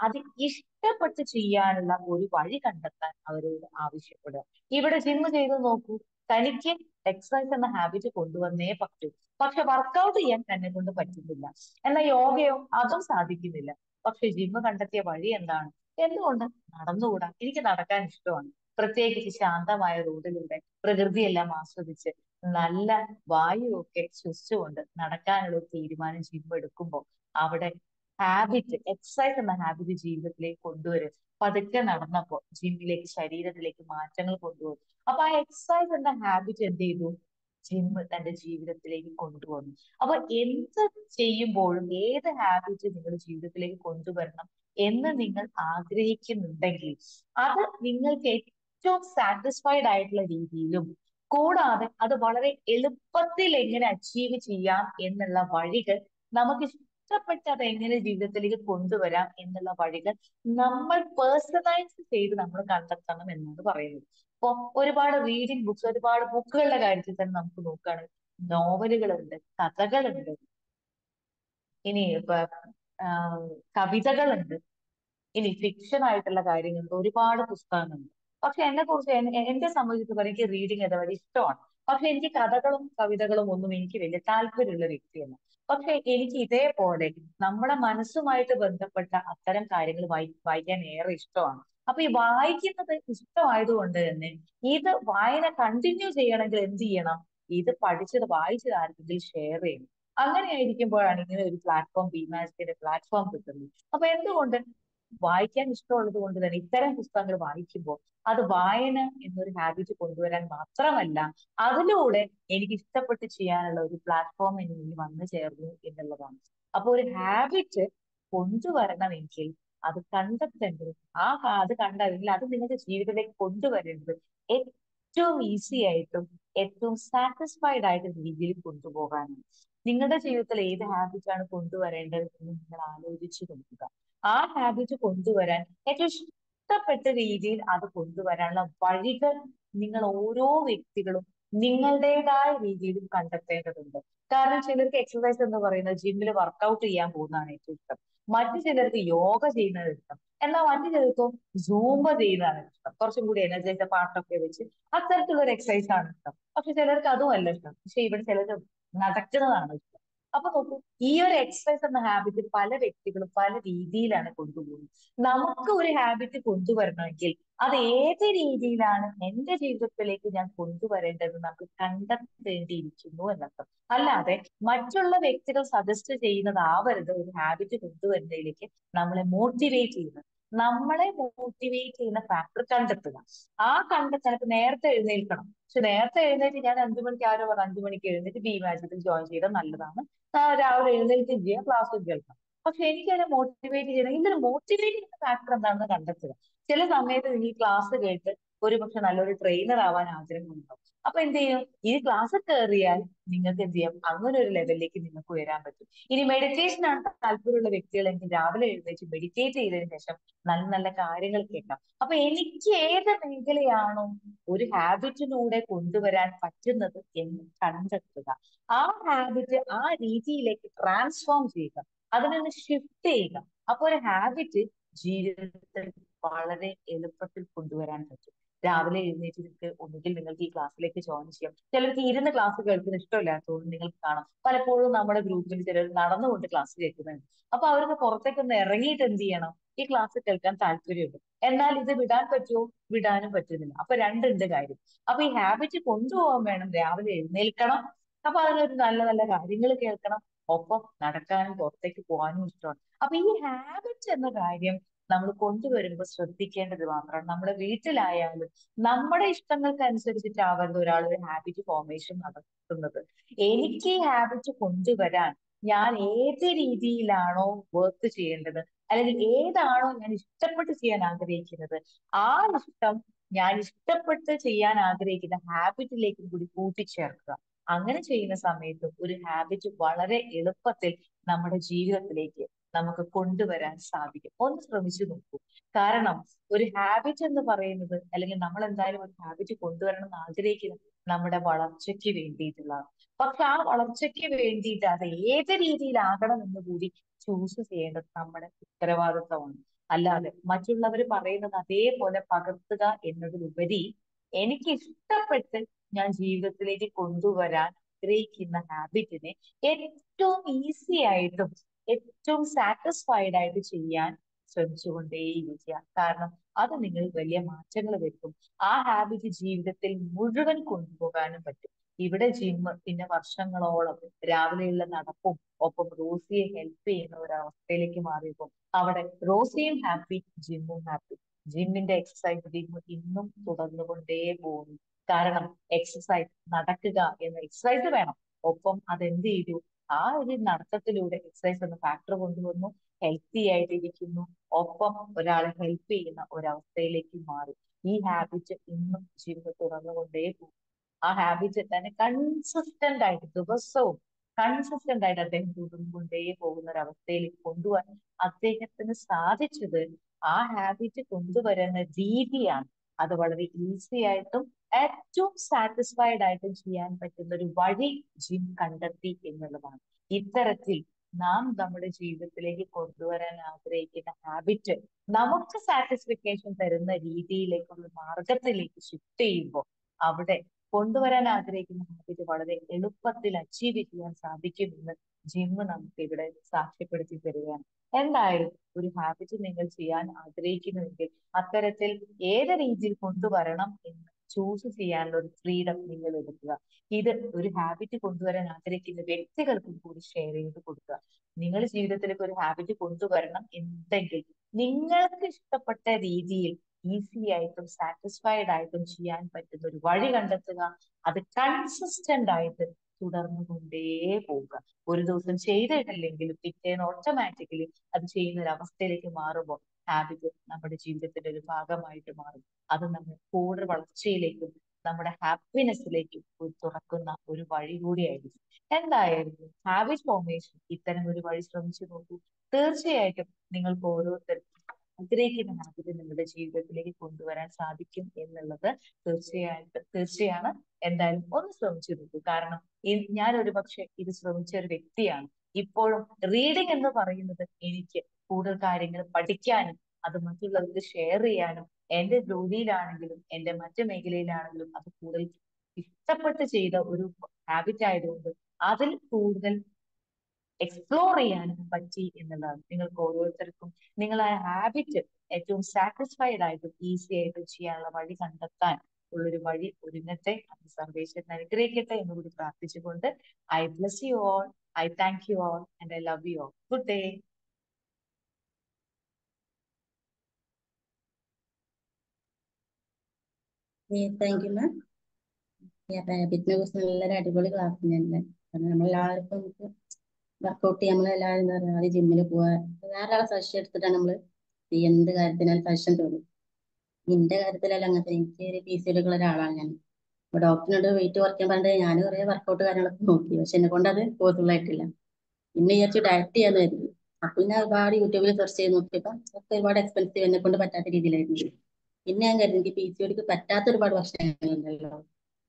അത് ഇഷ്ടപ്പെട്ട് ചെയ്യാനുള്ള ഒരു വഴി കണ്ടെത്താൻ അവരോട് ആവശ്യപ്പെടുക. ഇവിടെ ജിമ്മ് ചെയ്ത് നോക്കൂ. തനിക്ക് എക്സസൈസ് എന്ന ഹാബിറ്റ് കൊണ്ടുവന്നേ പറ്റൂ. പക്ഷെ വർക്കൗട്ട് ചെയ്യാൻ തന്നെ കൊണ്ട് പറ്റുന്നില്ല. എന്നാൽ യോഗയോ അതും സാധിക്കുന്നില്ല. പക്ഷെ ജിമ്മ് കണ്ടെത്തിയ വഴി എന്താണ്? എന്തുകൊണ്ട് നടന്നുകൂടാ? എനിക്ക് നടക്കാൻ ഇഷ്ടമാണ്. പ്രത്യേകിച്ച് ശാന്തമായ റോഡിലൂടെ പ്രകൃതിയെല്ലാം ആസ്വദിച്ച് നല്ല വായുവൊക്കെ ശ്വസിച്ചുകൊണ്ട് നടക്കാനുള്ള ഒരു തീരുമാനം ജിമ്മ് എടുക്കുമ്പോൾ അവിടെ ഹാബിറ്റ് എക്സസൈസ് എന്ന ഹാബിറ്റ് ജീവിതത്തിലേക്ക് കൊണ്ടുവരും. പതുക്കെ നടന്നപ്പോ ജിമ്മിലേക്ക് ശരീരത്തിലേക്ക് മാറ്റങ്ങൾ കൊണ്ടുവരും. അപ്പൊ ആ എക്സസൈസ് എന്ന ഹാബിറ്റ് എന്ത് ചെയ്തു? ജിമ്മ് തന്റെ ജീവിതത്തിലേക്ക് കൊണ്ടുവന്നു അപ്പൊ എന്ത് ചെയ്യുമ്പോഴും ഏത് ഹാബിറ്റ് നിങ്ങളുടെ ജീവിതത്തിലേക്ക് കൊണ്ടുവരണം എന്ന് നിങ്ങൾ ആഗ്രഹിക്കുന്നുണ്ടെങ്കിൽ അത് നിങ്ങൾക്ക് ഏറ്റവും സാറ്റിസ്ഫൈഡ് ആയിട്ടുള്ള രീതിയിലും കൂടാതെ അത് വളരെ എളുപ്പത്തിൽ എങ്ങനെ അച്ചീവ് ചെയ്യാം എന്നുള്ള വഴികൾ നമുക്ക് ഇഷ്ടപ്പെട്ട് അത് എങ്ങനെ ജീവിതത്തിലേക്ക് കൊണ്ടുവരാം എന്നുള്ള വഴികൾ നമ്മൾ പേഴ്സണലൈസ് ചെയ്ത് നമ്മൾ കണ്ടെത്തണം എന്നാണ് പറയുന്നത്. ഇപ്പൊ ഒരുപാട് റീഡിങ് ബുക്സ് ഒരുപാട് ബുക്കുകളുടെ കാര്യത്തിൽ തന്നെ നമുക്ക് നോക്കുകയാണെങ്കിൽ നോവലുകളുണ്ട് കഥകളുണ്ട് ഇനി ഇപ്പൊ കവിതകളുണ്ട്. ഇനി ഫിക്ഷൻ ആയിട്ടുള്ള കാര്യങ്ങളുണ്ട് ഒരുപാട് പുസ്തകങ്ങളുണ്ട്. പക്ഷെ എന്നെ കുറിച്ച് എന്റെ സംബന്ധിച്ച് എനിക്ക് റീഡിങ് അതേപോലെ ഇഷ്ടമാണ്. പക്ഷെ എനിക്ക് കഥകളും കവിതകളും ഒന്നും എനിക്ക് വലിയ താല്പര്യമുള്ള വ്യക്തിയല്ല. പക്ഷെ എനിക്ക് ഇതേപോലെ നമ്മുടെ മനസ്സുമായിട്ട് ബന്ധപ്പെട്ട അത്തരം കാര്യങ്ങൾ വായി വായിക്കാൻ ഏറെ ഇഷ്ടമാണ്. അപ്പൊ ഈ വായിക്കുന്നത് ഇഷ്ടമായതുകൊണ്ട് തന്നെ ഇത് വായന കണ്ടിന്യൂ ചെയ്യണമെങ്കിൽ എന്ത് ചെയ്യണം? ഇത് പഠിച്ചത് വായിച്ചത് ആർക്കെങ്കിലും ഷെയർ ചെയ്യണം. അങ്ങനെയായിരിക്കുമ്പോഴാണ് ഇങ്ങനെ ഒരു പ്ലാറ്റ്ഫോം ബി മാജിക്കിന്റെ പ്ലാറ്റ്ഫോം കിട്ടുന്നത്. അപ്പൊ എന്തുകൊണ്ട്? വായിക്കാൻ ഇഷ്ടമുള്ളത് കൊണ്ട് തന്നെ ഇത്തരം പുസ്തകങ്ങൾ വായിക്കുമ്പോൾ അത് വായന എന്നൊരു ഹാബിറ്റ് കൊണ്ടുവരാൻ മാത്രമല്ല അതിലൂടെ എനിക്ക് ഇഷ്ടപ്പെട്ട് ചെയ്യാനുള്ള ഒരു പ്ലാറ്റ്ഫോം എനിക്ക് വന്നു ചേർന്നു എന്നുള്ളതാണ്. അപ്പൊ ഒരു ഹാബിറ്റ് കൊണ്ടുവരണമെങ്കിൽ അത് കണ്ടെത്തേണ്ടത്. ആ അത് കണ്ടല്ലെങ്കിൽ അത് നിങ്ങളുടെ ജീവിതത്തിലേക്ക് കൊണ്ടുവരേണ്ടത് ഏറ്റവും ഈസി ആയിട്ടും ഏറ്റവും സാറ്റിസ്ഫൈഡ് ആയിട്ട് രീതിയിൽ കൊണ്ടുപോകാനാണ്. നിങ്ങളുടെ ജീവിതത്തിൽ ഏത് ഹാബിറ്റ് ആണ് കൊണ്ടുവരേണ്ടത് എന്ന് നിങ്ങൾ ആലോചിച്ച് നോക്കുക. ആ ഹാബിറ്റ് കൊണ്ടുവരാൻ ഏറ്റവും ഇഷ്ടപ്പെട്ട രീതിയിൽ അത് കൊണ്ടുവരാനുള്ള വഴികൾ നിങ്ങൾ ഓരോ വ്യക്തികളും നിങ്ങളുടേതായ രീതിയിൽ കണ്ടെത്തേണ്ടതുണ്ട്. കാരണം ചിലർക്ക് എക്സസൈസ് എന്ന് പറയുന്നത് ജിമ്മിൽ വർക്കൗട്ട് ചെയ്യാൻ പോകുന്നതാണ് ഏറ്റവും ഇഷ്ടം. മറ്റു ചിലർക്ക് യോഗ ചെയ്യുന്നത് ഇഷ്ടം. എന്നാൽ മറ്റു ചിലർക്ക് സൂംബ ചെയ്യുന്നതാണ് ഇഷ്ടം. കുറച്ചും കൂടി എനർജൈസ പാട്ടൊക്കെ വെച്ച് അത്തരത്തിലുള്ള ഒരു എക്സസൈസ് ആണ് ഇഷ്ടം. പക്ഷെ ചിലർക്ക് അതും അല്ല ഇഷ്ടം. പക്ഷെ ഇവിടെ ചിലർ നടക്കുന്നതാണ് ഇഷ്ടം. അപ്പൊ നോക്കൂ ഈ ഒരു എക്സസൈസ് എന്ന ഹാബിറ്റ് പല വ്യക്തികളും പല രീതിയിലാണ് കൊണ്ടുപോകുന്നത്. നമുക്ക് ഒരു ഹാബിറ്റ് കൊണ്ടുവരണമെങ്കിൽ അത് ഏത് രീതിയിലാണ് എന്റെ ജീവിതത്തിലേക്ക് ഞാൻ കൊണ്ടുവരേണ്ടത് നമുക്ക് കണ്ടെത്തേണ്ടിയിരിക്കുന്നു എന്നർത്ഥം. അല്ലാതെ മറ്റുള്ള വ്യക്തികൾ സജസ്റ്റ് ചെയ്യുന്നതാവരുത് ഒരു ഹാബിറ്റ് കൊണ്ടുവരുന്നതിലേക്ക് നമ്മളെ മോട്ടിവേറ്റ് ചെയ്യുന്നത്. നമ്മളെ മോട്ടിവേറ്റ് ചെയ്യുന്ന ഫാക്ടർ കണ്ടെത്തുക. ആ കണ്ടെത്താൻ ഇപ്പൊ നേരത്തെ എഴുന്നേൽക്കണം. പക്ഷെ നേരത്തെ എഴുന്നേറ്റ് ഞാൻ അഞ്ചു മണിക്ക് ആരോ പറഞ്ഞു അഞ്ചു മണിക്ക് എഴുന്നേറ്റ് ബി മാജിക്കിൽ ജോയിൻ ചെയ്താൽ നല്ലതാണ്. രാവിലെ എഴുന്നേൽക്കുകയും ചെയ്യാം ക്ലാസ്സും കേൾക്കാം പക്ഷെ എനിക്ക് അതിനെ മോട്ടിവേറ്റ് ചെയ്യണം. ഇതിന് മോട്ടിവേറ്റ് ചെയ്യുന്ന ഫാക്ടർ എന്താണെന്ന് കണ്ടെത്തുക. ചില സമയത്ത് നിങ്ങൾ ക്ലാസ് കേട്ട് ഒരു പക്ഷെ നല്ലൊരു ട്രെയിനർ ആവാൻ ആഗ്രഹമുണ്ടാവും. അപ്പൊ എന്ത് ചെയ്യും? ഈ ക്ലാസ് കയറിയാൽ നിങ്ങൾക്ക് എന്ത് ചെയ്യാം? അങ്ങനെ ഒരു ലെവലിലേക്ക് നിങ്ങൾക്ക് ഉയരാൻ പറ്റും. ഇനി മെഡിറ്റേഷൻ ആണ് താല്പര്യമുള്ള വ്യക്തികളെങ്കിൽ രാവിലെ എഴുന്നേറ്റ് മെഡിറ്റേറ്റ് ചെയ്തതിനു ശേഷം നല്ല നല്ല കാര്യങ്ങൾ കേൾക്കാം. അപ്പൊ എനിക്ക് ഏത് മേഖലയാണോ ഒരു ഹാബിറ്റിലൂടെ കൊണ്ടുവരാൻ പറ്റുന്നത് എന്ന് കണ്ടെത്തുക. ആ ഹാബിറ്റ് ആ രീതിയിലേക്ക് ട്രാൻസ്ഫോം ചെയ്യുക. അതിനൊന്ന് ഷിഫ്റ്റ് ചെയ്യുക. അപ്പൊ ഒരു ഹാബിറ്റ് ജീവിതത്തിൽ വളരെ എളുപ്പത്തിൽ കൊണ്ടുവരാൻ പറ്റും. രാവിലെ എഴുന്നേറ്റ് നിങ്ങൾക്ക് ഒന്നുകിൽ നിങ്ങൾക്ക് ഈ ക്ലാസ്സിലേക്ക് ജോയിൻ ചെയ്യാം. ചിലർക്ക് ഇരുന്ന് ക്ലാസ് കേൾക്കുന്ന ഇഷ്ടമില്ലാത്തതുകൊണ്ട് നിങ്ങൾക്ക് കാണാം. പലപ്പോഴും നമ്മുടെ ഗ്രൂപ്പിൽ ചിലർ നടന്നുകൊണ്ട് ക്ലാസ് കേൾക്കുന്നുണ്ട്. അപ്പൊ അവർക്ക് പുറത്തേക്കൊന്ന് ഇറങ്ങിയിട്ട് എന്ത് ചെയ്യണം? ഈ ക്ലാസ് കേൾക്കാൻ താല്പര്യമുണ്ട്. എന്നാൽ ഇത് വിടാൻ പറ്റുമോ? വിടാനും പറ്റുന്നില്ല. അപ്പൊ രണ്ടുണ്ട് കാര്യം. അപ്പൊ ഈ ഹാബിറ്റ് കൊണ്ടുപോകാൻ വേണം. രാവിലെ എഴുന്നേൽക്കണം. അപ്പൊ അതിനൊരു നല്ല നല്ല കാര്യങ്ങൾ കേൾക്കണം. ഒപ്പം നടക്കാനും പുറത്തേക്ക് പോകാനും ഇഷ്ടമാണ്. അപ്പൊ ഈ ഹാബിറ്റ് എന്ന കാര്യം നമ്മൾ കൊണ്ടുവരുമ്പോൾ ശ്രദ്ധിക്കേണ്ടത് മാത്രമാണ് നമ്മുടെ വീട്ടിലായാലും നമ്മുടെ ഇഷ്ടങ്ങൾക്ക് അനുസരിച്ചിട്ടാവരുത് ഒരാൾ ഒരു ഹാബിറ്റ് ഫോർമേഷൻ നടത്തുന്നത്. എനിക്ക് ഈ ഹാബിറ്റ് കൊണ്ടുവരാൻ ഞാൻ ഏത് രീതിയിലാണോ വർക്ക് ചെയ്യേണ്ടത് അല്ലെങ്കിൽ ഏതാണോ ഞാൻ ഇഷ്ടപ്പെട്ട് ചെയ്യാൻ ആഗ്രഹിക്കുന്നത് ആ ഇഷ്ടം ഞാൻ ഇഷ്ടപ്പെട്ട് ചെയ്യാൻ ആഗ്രഹിക്കുന്ന ഹാബിറ്റിലേക്ക് കൂടി കൂട്ടിച്ചേർക്കുക. അങ്ങനെ ചെയ്യുന്ന സമയത്ത് ഒരു ഹാബിറ്റ് വളരെ എളുപ്പത്തിൽ നമ്മുടെ ജീവിതത്തിലേക്ക് നമുക്ക് കൊണ്ടുവരാൻ സാധിക്കും. ഒന്ന് ശ്രമിച്ചു നോക്കൂ. കാരണം ഒരു ഹാബിറ്റ് എന്ന് പറയുന്നത് അല്ലെങ്കിൽ നമ്മൾ എന്തായാലും ഒരു ഹാബിറ്റ് കൊണ്ടുവരണം എന്ന് ആഗ്രഹിക്കുന്നത് നമ്മുടെ വളർച്ചയ്ക്ക് വേണ്ടിയിട്ടുള്ളതാണ്. പക്ഷെ ആ വളർച്ചയ്ക്ക് വേണ്ടിയിട്ട് അത് ഏത് രീതിയിലാകണം എന്ന് കൂടി ചൂസ് ചെയ്യേണ്ടത് നമ്മുടെ ഉത്തരവാദിത്വമാണ്. അല്ലാതെ മറ്റുള്ളവർ പറയുന്നത് അതേപോലെ പകർത്തുക എന്നതിലുപരി എനിക്ക് ഇഷ്ടപ്പെട്ട് ഞാൻ ജീവിതത്തിലേക്ക് കൊണ്ടുവരാൻ ആഗ്രഹിക്കുന്ന ഹാബിറ്റിനെ ഏറ്റവും ഈസി ആയിട്ടും ഏറ്റവും സാറ്റിസ്ഫൈഡ് ആയിട്ട് ചെയ്യാൻ ശ്രമിച്ചുകൊണ്ടേയിരിക്കുക കാരണം അത് നിങ്ങൾ വലിയ മാറ്റങ്ങൾ വരുത്തും. ആ ഹാബിറ്റ് ജീവിതത്തിൽ മുഴുവൻ കൊണ്ടുപോകാനും പറ്റും. ഇവിടെ ജിമ്മ് പിന്നെ വർഷങ്ങളോളം രാവിലെയുള്ള നടപ്പും ഒപ്പം റോസിയെ ഹെൽപ്പ് ചെയ്യുന്ന ഒരു മാറിയപ്പോൾ അവിടെ റോസിയും ഹാപ്പി ജിമ്മും ഹാപ്പി ജിമ്മിന്റെ എക്സസൈസ് ജിമ്മ് ഇന്നും തുടർന്നുകൊണ്ടേ പോകുന്നു. കാരണം എക്സസൈസ് നടക്കുക എന്ന എക്സസൈസ് വേണം. ഒപ്പം അതെന്ത് ചെയ്തു? ആ ഒരു നടത്തത്തിലൂടെ എക്സസൈസ് എന്ന ഫാക്ടർ കൊണ്ടുവന്നു. ഹെൽത്തി ആയിട്ടിരിക്കുന്നു. ഒപ്പം ഒരാളെ ഹെൽപ്പ് ചെയ്യുന്ന ഒരവസ്ഥയിലേക്ക് മാറി. ഈ ഹാബിറ്റ് ഇന്നും ജിമ്മ് തുടർന്നുകൊണ്ടേ പോകും ആ ഹാബിറ്റ് തന്നെ കൺസിസ്റ്റന്റ് ആയിട്ട് ദിവസവും കൺസിസ്റ്റന്റ് ആയിട്ട് അദ്ദേഹം തുടർന്നുകൊണ്ടേ പോകുന്ന ഒരു അവസ്ഥയിലേക്ക് കൊണ്ടുപോകാൻ അദ്ദേഹത്തിന് സാധിച്ചത് ആ ഹാബിറ്റ് കൊണ്ടുവരുന്ന രീതിയാണ്. അത് വളരെ ഈസി ആയിട്ടും ഏറ്റവും സാറ്റിസ്ഫൈഡ് ആയിട്ട് ചെയ്യാൻ പറ്റുന്ന ഒരു വഴി ജിം കണ്ടെത്തി എന്നുള്ളതാണ്. ഇത്തരത്തിൽ നാം നമ്മുടെ ജീവിതത്തിലേക്ക് കൊണ്ടുവരാൻ ആഗ്രഹിക്കുന്ന ഹാബിറ്റ് നമുക്ക് സാറ്റിസ്ഫിക്കേഷൻ തരുന്ന രീതിയിലേക്കുള്ള മാർഗത്തിലേക്ക് ഷിഫ്റ്റ് ചെയ്യുമ്പോൾ അവിടെ കൊണ്ടുവരാൻ ആഗ്രഹിക്കുന്ന ഹാബിറ്റ് വളരെ എളുപ്പത്തിൽ അച്ചീവ് ചെയ്യാൻ സാധിക്കുമെന്ന് ജിമ്മ് നമുക്ക് ഇവിടെ സാക്ഷ്യപ്പെടുത്തി തരികയാണ്. എന്തായാലും ഒരു ഹാബിറ്റ് നിങ്ങൾ ചെയ്യാൻ ആഗ്രഹിക്കുന്നുവെങ്കിൽ അത്തരത്തിൽ ഏത് രീതിയിൽ കൊണ്ടുവരണം എന്ന് ചൂസ് ചെയ്യാനുള്ള ഒരു ഫ്രീഡം നിങ്ങൾ എടുക്കുക. ഇത് ഒരു ഹാബിറ്റ് കൊണ്ടുവരാൻ ആഗ്രഹിക്കുന്ന വ്യക്തികൾക്കും കൂടി ഷെയർ ചെയ്ത് കൊടുക്കുക. നിങ്ങൾ ജീവിതത്തിലേക്ക് ഒരു ഹാബിറ്റ് കൊണ്ടുവരണം എന്നുണ്ടെങ്കിൽ നിങ്ങൾക്ക് ഇഷ്ടപ്പെട്ട രീതിയിൽ ഈസി ആയിട്ടും സാറ്റിസ്ഫൈഡ് ആയിട്ടും ചെയ്യാൻ പറ്റുന്ന ഒരു വഴി കണ്ടെത്തുക. അത് കൺസിസ്റ്റന്റ് ആയിട്ട് തുടർന്നു കൊണ്ടേ പോവുക. ഒരു ദിവസം ചെയ്തിട്ടില്ലെങ്കിലും പിറ്റേന്ന് ഓട്ടോമാറ്റിക്കലി അത് ചെയ്യുന്ന ഒരു അവസ്ഥയിലേക്ക് മാറുമ്പോൾ ഹാബിറ്റ് നമ്മുടെ ജീവിതത്തിന്റെ ഒരു ഭാഗമായിട്ട് മാറും. അത് നമ്മൾ കൂടുതൽ വളർച്ചയിലേക്കും നമ്മുടെ ഹാപ്പിനെസ്സിലേക്കും തുറക്കുന്ന ഒരു വഴി കൂടിയായിരിക്കും. എന്തായാലും ഹാബിറ്റ് ഫോർമേഷൻ ഇത്തരം ഒരു വഴി ശ്രമിച്ചു നോക്കൂ. തീർച്ചയായിട്ടും നിങ്ങൾക്ക് ഓരോരുത്തർക്കും ആഗ്രഹിക്കുന്ന ഹാബിറ്റ് നിങ്ങളുടെ ജീവിതത്തിലേക്ക് കൊണ്ടുവരാൻ സാധിക്കും എന്നുള്ളത് തീർച്ചയായിട്ടും തീർച്ചയാണ്. എന്തായാലും ഒന്ന് ശ്രമിച്ചു നോക്കൂ. കാരണം ഞാൻ ഒരു പക്ഷെ ഇത് ശ്രമിച്ച ഒരു വ്യക്തിയാണ്. ഇപ്പോഴും റീഡിംഗ് എന്ന് പറയുന്നത് എനിക്ക് കൂടുതൽ കാര്യങ്ങൾ പഠിക്കാനും അത് മറ്റുള്ളവർക്ക് ഷെയർ ചെയ്യാനും എന്റെ ജോലിയിലാണെങ്കിലും എന്റെ മറ്റു മേഖലയിലാണെങ്കിലും അത് കൂടുതൽ ഇഷ്ടപ്പെട്ട് ചെയ്ത ഒരു ഹാബിറ്റ് ആയതുകൊണ്ട് അതിൽ കൂടുതൽ എക്സ്പ്ലോർ ചെയ്യാനും പറ്റി എന്നുള്ളതാണ്. നിങ്ങൾക്ക് ഓരോരുത്തർക്കും നിങ്ങൾ ആ ഹാബിറ്റ് ഏറ്റവും സാറ്റിസ്ഫൈഡ് ആയിട്ട് ഈസി ആയിട്ടും ചെയ്യാനുള്ള വഴി കണ്ടെത്താൻ ഉള്ളൊരു വഴി ഒരുങ്ങട്ടെ അത് സർവേശ്വരൻ അനുഗ്രഹിക്കട്ടെ എന്ന് കൂടി പ്രാർത്ഥിച്ചുകൊണ്ട് I bless you all I thank you all and I love you all good day thank you ma'am ഹാബിറ്റിനെ കുറിച്ച് നല്ലൊരു അടിപൊളി ക്ലാസ് തന്നെയാണ് കാരണം നമ്മളെല്ലാവർക്കും നമുക്ക് വർക്കൗട്ട് ചെയ്യാൻ നമ്മളെല്ലാവരും എന്താ പറയുക ആദ്യം ജിമ്മിൽ പോവാ. വേറൊരാളെ സജഷൻ എടുത്തിട്ടാണ് നമ്മൾ എന്ത് കാര്യത്തിനാലും സജഷൻ തോന്നും നിന്റെ കാര്യത്തിലല്ല അങ്ങനത്തെ എനിക്ക് ഒരു പി സി എടുക്കുന്ന ഒരാളാണ് ഞാൻ. അപ്പൊ ഡോക്ടറിനോട് വെയിറ്റ് കുറയ്ക്കാൻ പറഞ്ഞിട്ട് ഞാൻ കുറെ വർക്കൗട്ട് കാര്യങ്ങളൊക്കെ നോക്കി. പക്ഷെ എന്നെ കൊണ്ട് അത് പോസിബിൾ ആയിട്ടില്ല. പിന്നെ വിചാരിച്ചു ഡയറ്റ് ചെയ്യാന്ന് കരുതി. അപ്പൊ പിന്നെ ഒരുപാട് യൂട്യൂബിൽ സെർച്ച് ചെയ്ത് നോക്കിയപ്പോ ഒക്കെ ഒരുപാട് എക്സ്പെൻസീവ് എന്നെ കൊണ്ട് പറ്റാത്ത രീതിയിലായിരുന്നു. പിന്നെ ഞാൻ കരുതി പി സി ഒടിക്ക് പറ്റാത്ത ഒരുപാട് പ്രശ്നങ്ങളുണ്ടല്ലോ.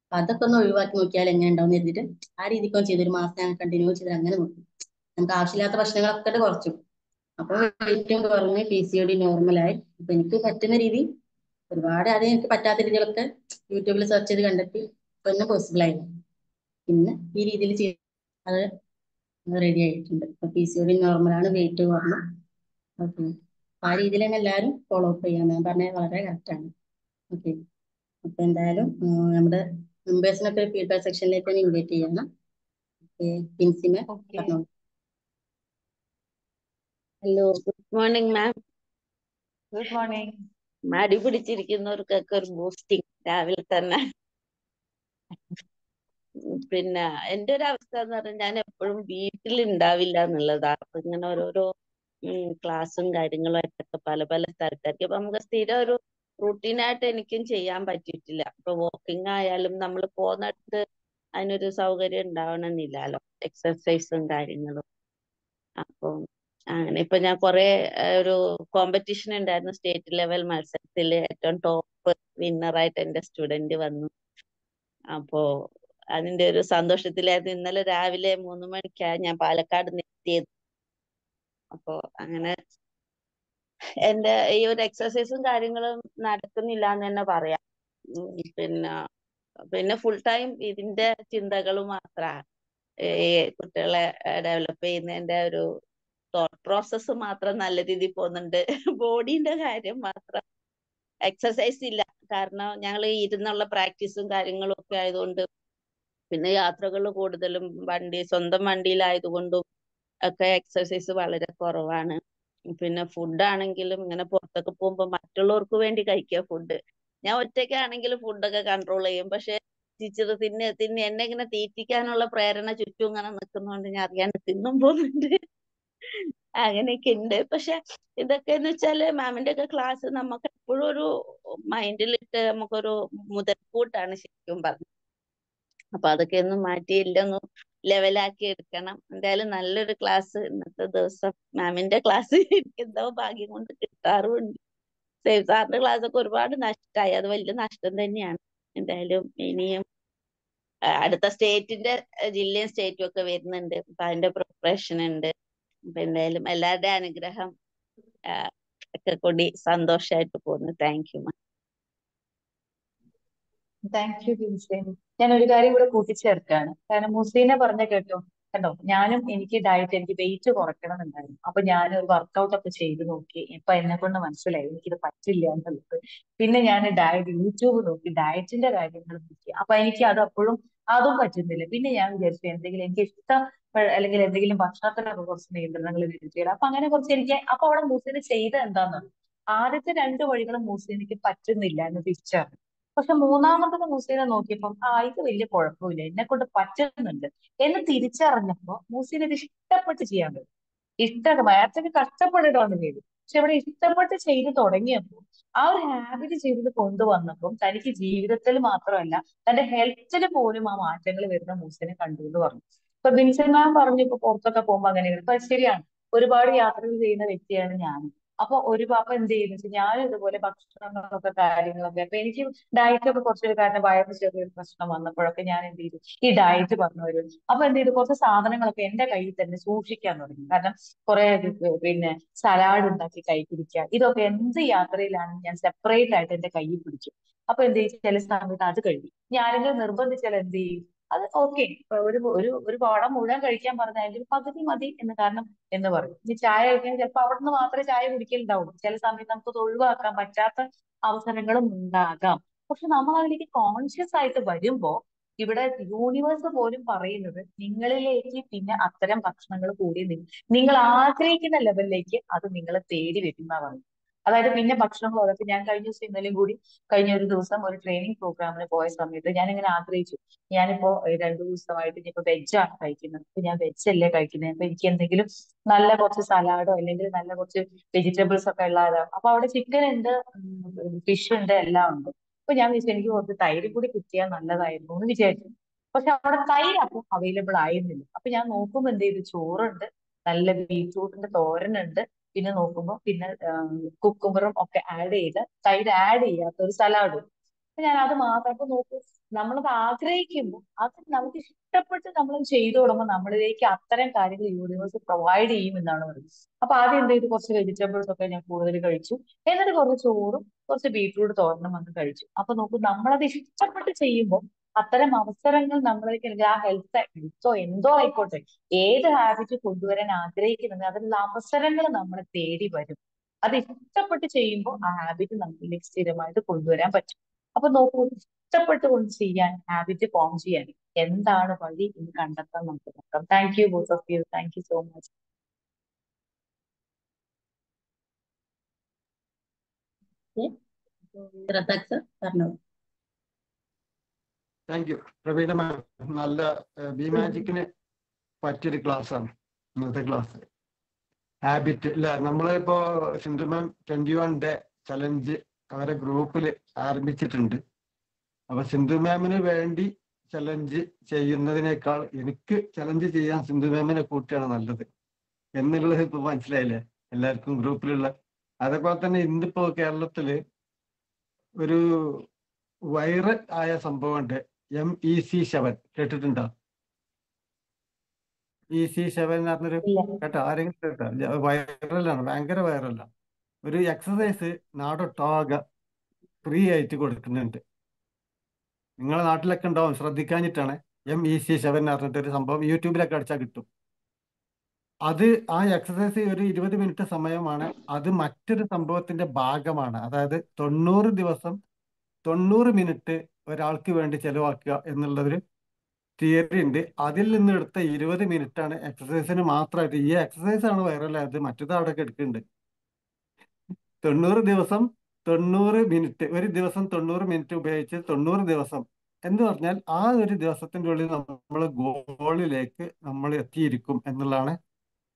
അപ്പൊ അതൊക്കെ ഒന്ന് ഒഴിവാക്കി നോക്കിയാൽ എങ്ങനെ ഉണ്ടാവും കരുതിയിട്ട് ആ രീതിക്ക് ചെയ്തു. ഒരു മാസം ഞാൻ കണ്ടിന്യൂ ചെയ്ത് അങ്ങനെ നോക്കി. നമുക്ക് ആവശ്യമില്ലാത്ത പ്രശ്നങ്ങളൊക്കെ കുറച്ചു. അപ്പൊ വെയിറ്റും കുറഞ്ഞ് പി സി ഒടി നോർമലായി അപ്പൊ എനിക്ക് പറ്റുന്ന രീതി ഒരുപാട് ആദ്യം എനിക്ക് പറ്റാത്ത രീതികളൊക്കെ യൂട്യൂബിൽ സെർച്ച് ചെയ്ത് കണ്ടെത്തി. ഇപ്പൊ തന്നെ പോസിബിൾ ആയി. പിന്നെ ഈ രീതിയിൽ ചെയ്ത് അത് റെഡി ആയിട്ടുണ്ട്. പി സി ഒടി നോർമലാണ് വെയിറ്റ് കുറഞ്ഞു. ഓക്കെ ആ രീതിയിൽ തന്നെ എല്ലാവരും ഫോളോ അപ്പ് ചെയ്യാം. ഞാൻ പറഞ്ഞത് വളരെ കറക്റ്റ് ആണ്. ഓക്കെ അപ്പൊ എന്തായാലും നമ്മുടെ മെമ്പേഴ്സിനൊക്കെ ഫീഡ്ബാക്ക് സെക്ഷനിലേക്ക് തന്നെ ഇൻവൈറ്റ് ചെയ്യണം. ഓക്കെ പിൻസിമെ പറഞ്ഞോളൂ. Hello good morning ma'am good morning മടി പിടിച്ചിരിക്കുന്നവർക്കൊക്കെ ഒരു ബൂസ്റ്റിംഗ് രാവിലെ തന്നെ. പിന്നെ എന്റെ ഒരു അവസ്ഥ എന്ന് പറഞ്ഞാൽ ഞാൻ എപ്പോഴും വീട്ടിൽ ഉണ്ടാവില്ല എന്നുള്ളതാ. അപ്പൊ ഇങ്ങനെ ഓരോരോ ക്ലാസ്സും കാര്യങ്ങളും ആയിട്ടൊക്കെ പല പല സ്ഥലത്തായിരിക്കും. അപ്പൊ നമുക്ക് സ്ഥിരം ഒരു റൂട്ടീനായിട്ട് എനിക്കും ചെയ്യാൻ പറ്റിയിട്ടില്ല. ഇപ്പൊ വാക്കിംഗ് ആയാലും നമ്മൾ പോകുന്നിടത്ത് അതിനൊരു സൗകര്യം ഉണ്ടാവണമെന്നില്ലല്ലോ. എക്സർസൈസും കാര്യങ്ങളും. അപ്പൊ അങ്ങനെ ഇപ്പൊ ഞാൻ കുറെ ഒരു കോമ്പറ്റീഷൻ ഉണ്ടായിരുന്നു. സ്റ്റേറ്റ് ലെവൽ മത്സരത്തിൽ ഏറ്റവും ടോപ്പ് വിന്നർ ആയിട്ട് എന്റെ സ്റ്റുഡന്റ് വന്നു. അപ്പോ അതിന്റെ ഒരു സന്തോഷത്തിലായിരുന്നു. ഇന്നലെ രാവിലെ മൂന്ന് മണിക്കാണ് ഞാൻ പാലക്കാട് എത്തിയത്. അപ്പോ അങ്ങനെ എന്റെ ഈ ഒരു എക്സർസൈസും കാര്യങ്ങളും നടക്കുന്നില്ല എന്ന് തന്നെ പറയാം. പിന്നെ പിന്നെ ഫുൾ ടൈം ഇതിന്റെ ചിന്തകൾ മാത്രമാണ് ഈ കുട്ടികളെ ഡെവലപ്പ് ചെയ്യുന്നതിന്റെ ഒരു തോട്ട് പ്രോസസ്സ് മാത്രം നല്ല രീതിയിൽ പോകുന്നുണ്ട്. ബോഡീന്റെ കാര്യം മാത്രം എക്സർസൈസ് ഇല്ല. കാരണം ഞങ്ങൾ ഇരുന്നുള്ള പ്രാക്ടീസും കാര്യങ്ങളും ഒക്കെ ആയതുകൊണ്ട് പിന്നെ യാത്രകൾ കൂടുതലും വണ്ടി സ്വന്തം വണ്ടിയിലായതുകൊണ്ടും ഒക്കെ എക്സർസൈസ് വളരെ കുറവാണ്. പിന്നെ ഫുഡ് ആണെങ്കിലും ഇങ്ങനെ പുറത്തൊക്കെ പോകുമ്പോൾ മറ്റുള്ളവർക്ക് വേണ്ടി കഴിക്കുക ഫുഡ് ഞാൻ ഒറ്റയ്ക്കാണെങ്കിലും ഫുഡൊക്കെ കൺട്രോൾ ചെയ്യും. പക്ഷെ ടീച്ചർ തിന്ന തിന്ന എന്നെ ഇങ്ങനെ തീറ്റിക്കാനുള്ള പ്രേരണ ചുറ്റും ഇങ്ങനെ നിൽക്കുന്നതുകൊണ്ട് ഞാൻ അറിയാണ്ട് തിന്നും പോകുന്നുണ്ട്. അങ്ങനെയൊക്കെ ഉണ്ട്. പക്ഷെ ഇതൊക്കെ എന്ന് വെച്ചാൽ മാമിന്റെ ഒക്കെ ക്ലാസ് നമുക്ക് എപ്പോഴും ഒരു മൈൻഡിലിട്ട് നമുക്കൊരു മുതൽക്കൂട്ടാണ് ശരിക്കും പറഞ്ഞത്. അപ്പൊ അതൊക്കെ ഒന്നും മാറ്റി എല്ലാം ലെവലാക്കി എടുക്കണം. എന്തായാലും നല്ലൊരു ക്ലാസ് ഇന്നത്തെ ദിവസം. മാമിന്റെ ക്ലാസ് എനിക്ക് എന്തോ ഭാഗ്യം കൊണ്ട് കിട്ടാറുമുണ്ട് സേവ് സാറിന്റെ ക്ലാസ് ഒക്കെ ഒരുപാട് നഷ്ടമായി അത് വലിയ നഷ്ടം തന്നെയാണ്. എന്തായാലും ഇനിയും അടുത്ത സ്റ്റേറ്റിന്റെ ജില്ലയും സ്റ്റേറ്റും ഒക്കെ വരുന്നുണ്ട്. അപ്പൊ അതിന്റെ പ്രിപ്പറേഷൻ ഉണ്ട്. അപ്പൊ എന്തായാലും എല്ലാവരുടെയും അനുഗ്രഹം ഒക്കെ കൂടി സന്തോഷമായിട്ട് പോകുന്നു താങ്ക് യു താങ്ക് യു ജിൻസേൻ ഞാൻ ഒരു കാര്യം കൂടെ കൂട്ടിച്ചേർക്കാണ് കാരണം മുസീന പറഞ്ഞ കേട്ടോ കണ്ടോ? ഞാനും എനിക്ക് ഡയറ്റ് എനിക്ക് വെയിറ്റ് കുറയ്ക്കണം എന്നുണ്ടായിരുന്നു അപ്പൊ ഞാൻ ഒരു വർക്കൗട്ട് ഒക്കെ ചെയ്ത് നോക്കി. ഇപ്പൊ എന്നെ കൊണ്ട് മനസ്സിലായി എനിക്കിത് പറ്റില്ല എന്നുള്ളത്. പിന്നെ ഞാൻ ഡയറ്റ് യൂട്യൂബ് നോക്കി ഡയറ്റിന്റെ കാര്യങ്ങൾ നോക്കി. അപ്പൊ എനിക്ക് അത് അപ്പോഴും അതും പറ്റുന്നില്ല. പിന്നെ ഞാൻ വിചാരിച്ചു എന്തെങ്കിലും എനിക്ക് ഇഷ്ടം അല്ലെങ്കിൽ എന്തെങ്കിലും ഭക്ഷണത്തിനൊക്കെ കുറച്ച് നിയന്ത്രണങ്ങൾ വിധിച്ചില്ല അപ്പൊ അങ്ങനെ കുറച്ച് എനിക്ക് അപ്പൊ അവിടെ മൂസിന് ചെയ്ത എന്താന്ന്? ആദ്യത്തെ രണ്ട് വഴികളും മൂസിനിക്ക് പറ്റുന്നില്ല എന്ന് തിരിച്ചറിഞ്ഞു പക്ഷെ മൂന്നാമത്തത് മൂസീനെ നോക്കിയപ്പം ആ ഇത് വലിയ കുഴപ്പമില്ല എന്നെ കൊണ്ട് പറ്റുന്നുണ്ട്. എന്ന് തിരിച്ചറിഞ്ഞപ്പോ മൂസീന് ഇത് ഇഷ്ടപ്പെട്ട് ചെയ്യാൻ പറ്റും. ഇഷ്ടം വേറെ കഷ്ടപ്പെട്ടിട്ടാണ് ചെയ്തു പക്ഷെ ഇവിടെ ഇഷ്ടപ്പെട്ട് ചെയ്ത് തുടങ്ങിയപ്പോൾ ആ ഒരു ഹാബിറ്റ് ചെയ്തത് കൊണ്ടുവന്നപ്പോൾ തനിക്ക് ജീവിതത്തിൽ മാത്രമല്ല തന്റെ ഹെൽത്തിന് പോലും ആ മാറ്റങ്ങൾ വരുന്ന മൂസിനെ കണ്ടു എന്ന് പറഞ്ഞു. ഇപ്പൊ ബിൻസൻ മാം പറഞ്ഞു ഇപ്പൊ പുറത്തൊക്കെ പോകുമ്പോ അങ്ങനെ ഇപ്പൊ ശരിയാണ്. ഒരുപാട് യാത്രകൾ ചെയ്യുന്ന വ്യക്തിയാണ് ഞാൻ അപ്പൊ ഒരു പാപ്പ എന്ത് ചെയ്യുന്നു ഞാനും ഇതുപോലെ ഭക്ഷണങ്ങളൊക്കെ കാര്യങ്ങളൊക്കെ അപ്പൊ എനിക്ക് ഡയറ്റ് ഒക്കെ കുറച്ചൊരു കാരണം വയറിന് ചെറിയൊരു പ്രശ്നം വന്നപ്പോഴൊക്കെ ഞാൻ എന്ത് ചെയ്തു? ഈ ഡയറ്റ് പറഞ്ഞു വരും അപ്പൊ എന്ത് ചെയ്തു? കുറച്ച് സാധനങ്ങളൊക്കെ എന്റെ കയ്യിൽ തന്നെ സൂക്ഷിക്കാൻ തുടങ്ങി. കാരണം കുറെ പിന്നെ സലാഡ് ഉണ്ടാക്കി കൈ പിടിക്കുക. ഇതൊക്കെ എന്ത് യാത്രയിലാണ് ഞാൻ സെപ്പറേറ്റ് ആയിട്ട് എന്റെ കയ്യിൽ പിടിച്ചു അപ്പൊ എന്ത് ചെയ്യും ചില സമയത്ത് അത് കഴിയും ഞാനെങ്കിലും നിർബന്ധിച്ചാൽ എന്ത് ചെയ്യും? അത് ഓക്കെ. ഒരു ഒരു ഒരു പാടം മുഴുവൻ കഴിക്കാൻ പറഞ്ഞാൽ പകുതി മതി എന്ന് കാരണം എന്ന് പറയും. ഇനി ചായ കഴിക്കാൻ ചിലപ്പോൾ അവിടെ നിന്ന് മാത്രമേ ചായ കുടിക്കലുണ്ടാവുള്ളൂ. ചില സമയത്ത് നമുക്ക് ഒഴിവാക്കാൻ പറ്റാത്ത അവസരങ്ങളും ഉണ്ടാകാം. പക്ഷെ നമ്മൾ അതിലേക്ക് കോൺഷ്യസ് ആയിട്ട് വരുമ്പോ ഇവിടെ യൂണിവേഴ്സ് പോലും പറയുന്നത് നിങ്ങളിലേക്ക് പിന്നെ അത്തരം ഭക്ഷണങ്ങൾ കൂടി നിങ്ങൾ ആഗ്രഹിക്കുന്ന ലെവലിലേക്ക് അത് നിങ്ങളെ തേടി വരുന്നതാണ്. അതായത് പിന്നെ ഭക്ഷണം പോലെ ഞാൻ കഴിഞ്ഞ ദിവസം ഇന്നലെയും കൂടി കഴിഞ്ഞ ഒരു ദിവസം ഒരു ട്രെയിനിങ് പ്രോഗ്രാമിന് പോയ സമയത്ത് ഞാൻ ഇങ്ങനെ ആഗ്രഹിച്ചു. ഞാനിപ്പോ രണ്ടു ദിവസമായിട്ട് ഇനിയിപ്പോ വെജാണ് കഴിക്കുന്നത്. അപ്പൊ ഞാൻ വെജ് അല്ലേ കഴിക്കുന്നത്? അപ്പൊ എനിക്ക് എന്തെങ്കിലും നല്ല കുറച്ച് സലാഡോ അല്ലെങ്കിൽ നല്ല കുറച്ച് വെജിറ്റബിൾസ് ഒക്കെ ഉള്ളതാണ് അപ്പൊ അവിടെ ചിക്കൻ ഉണ്ട് ഫിഷ് ഉണ്ട് എല്ലാം ഉണ്ട്. അപ്പൊ ഞാൻ വിചാരിച്ചു എനിക്ക് കുറച്ച് തൈര് കൂടി കിട്ടിയാൽ നല്ലതായിരുന്നു എന്ന് വിചാരിച്ചു. പക്ഷെ അവിടെ തൈര് അപ്പം അവൈലബിൾ ആയിരുന്നില്ല. അപ്പൊ ഞാൻ നോക്കുമ്പോൾ എന്ത് ചെയ്തു? ചോറുണ്ട് നല്ല ബീറ്റ്റൂട്ടിന്റെ തോരനുണ്ട് പിന്നെ നോക്കുമ്പോൾ പിന്നെ കുക്കുമ്പറും ഒക്കെ ആഡ് ചെയ്ത് തൈര് ആഡ് ചെയ്യാത്ത ഒരു സലാഡ്. അപ്പൊ ഞാൻ അത് മാത്രം അപ്പൊ നോക്കൂ നമ്മളത് ആഗ്രഹിക്കുമ്പോൾ അത് നമുക്ക് ഇഷ്ടപ്പെട്ട് നമ്മൾ ചെയ്തു തുടങ്ങുമ്പോൾ നമ്മളിലേക്ക് അത്തരം കാര്യങ്ങൾ യൂണിവേഴ്സ് പ്രൊവൈഡ് ചെയ്യും എന്നാണ് പറയുന്നത്. അപ്പൊ ആദ്യം എന്ത് ചെയ്തു? കുറച്ച് വെജിറ്റബിൾസ് ഒക്കെ ഞാൻ കൂടുതൽ കഴിച്ചു. എന്നിട്ട് കുറച്ച് ചോറും കുറച്ച് ബീറ്റ്റൂട്ട് തോരനും വന്ന് കഴിച്ചു. അപ്പൊ നോക്കൂ നമ്മളത് ഇഷ്ടപ്പെട്ട് ചെയ്യുമ്പോൾ അത്തരം അവസരങ്ങൾ നമ്മളിലേക്ക് ആ ഹെൽത്ത് ഹെൽത്തോ എന്തോ ആയിക്കോട്ടെ ഏത് ഹാബിറ്റ് കൊണ്ടുവരാൻ ആഗ്രഹിക്കുന്നത് അതിനുള്ള അവസരങ്ങൾ നമ്മളെ തേടി വരും. അത് ഇഷ്ടപ്പെട്ട് ചെയ്യുമ്പോൾ ആ ഹാബിറ്റ് നമ്മളിലേക്ക് സ്ഥിരമായിട്ട് കൊണ്ടുവരാൻ പറ്റും. അപ്പൊ നോക്കൂ ഇഷ്ടപ്പെട്ട് കൊണ്ട് ചെയ്യാൻ ഹാബിറ്റ് ഫോം ചെയ്യാൻ എന്താണ് വഴി എന്ന് കണ്ടെത്താൻ നമുക്ക് നോക്കാം. Thank you both of you thank you so much ശ്രദ്ധ സർ പറഞ്ഞോളൂ. താങ്ക് യു പ്രവീണ മാം നല്ല ബി മാജിക്കിന് പറ്റിയൊരു ക്ലാസ് ആണ് ഇന്നത്തെ ക്ലാസ് ഹാബിറ്റ് അല്ല നമ്മളിപ്പോ Sindhu ma'am twenty one day challenge അവരെ ഗ്രൂപ്പിൽ ആരംഭിച്ചിട്ടുണ്ട്. അപ്പൊ സിന്ധു മാമിന് വേണ്ടി ചലഞ്ച് ചെയ്യുന്നതിനേക്കാൾ എനിക്ക് ചലഞ്ച് ചെയ്യാൻ സിന്ധു മാമിനെ കൂട്ടിയാണ് നല്ലത്. എന്നുള്ളത് ഇപ്പൊ മനസ്സിലായില്ലേ? എല്ലാവർക്കും ഗ്രൂപ്പിലുള്ള അതേപോലെ തന്നെ ഇന്നിപ്പോ കേരളത്തിൽ ഒരു വൈറൽ ആയ സംഭവമുണ്ട്. എം ഇ സി സെവൻ കേട്ടിട്ടുണ്ടോ? ഇ സി സെവൻ എന്ന് പറഞ്ഞൊരു കേട്ടോ ആരെങ്കിലും കേട്ടോ? വൈറലാണ് ഭയങ്കര വൈറലാണ് ഒരു എക്സസൈസ് നാടൊട്ടാകെ ഫ്രീ ആയിട്ട് കൊടുക്കുന്നുണ്ട്. നിങ്ങളെ നാട്ടിലൊക്കെ ഉണ്ടാവും ശ്രദ്ധിക്കാഞ്ഞിട്ടാണ് എം ഇ സി സെവൻ എന്ന് പറഞ്ഞിട്ട് ഒരു സംഭവം യൂട്യൂബിലൊക്കെ അടിച്ചാൽ കിട്ടും. അത് ആ എക്സസൈസ് ഒരു ഇരുപത് മിനിറ്റ് സമയമാണ്. അത് മറ്റൊരു സംഭവത്തിന്റെ ഭാഗമാണ്. അതായത് തൊണ്ണൂറ് ദിവസം തൊണ്ണൂറ് മിനിറ്റ് ഒരാൾക്ക് വേണ്ടി ചെലവാക്കുക എന്നുള്ളൊരു തിയറി ഉണ്ട്. അതിൽ നിന്ന് എടുത്ത ഇരുപത് മിനിറ്റ് ആണ് എക്സസൈസിന് മാത്രമായിട്ട്. ഈ എക്സസൈസ് ആണ് വൈറലായത് മറ്റത് അവിടെ എടുക്കുന്നുണ്ട്. തൊണ്ണൂറ് ദിവസം തൊണ്ണൂറ് മിനിറ്റ് ഒരു ദിവസം തൊണ്ണൂറ് മിനിറ്റ് ഉപയോഗിച്ച് തൊണ്ണൂറ് ദിവസം എന്ന് പറഞ്ഞാൽ ആ ഒരു ദിവസത്തിന്റെ ഉള്ളിൽ നമ്മൾ ഗോളിലേക്ക് നമ്മൾ എത്തിയിരിക്കും എന്നുള്ളതാണ്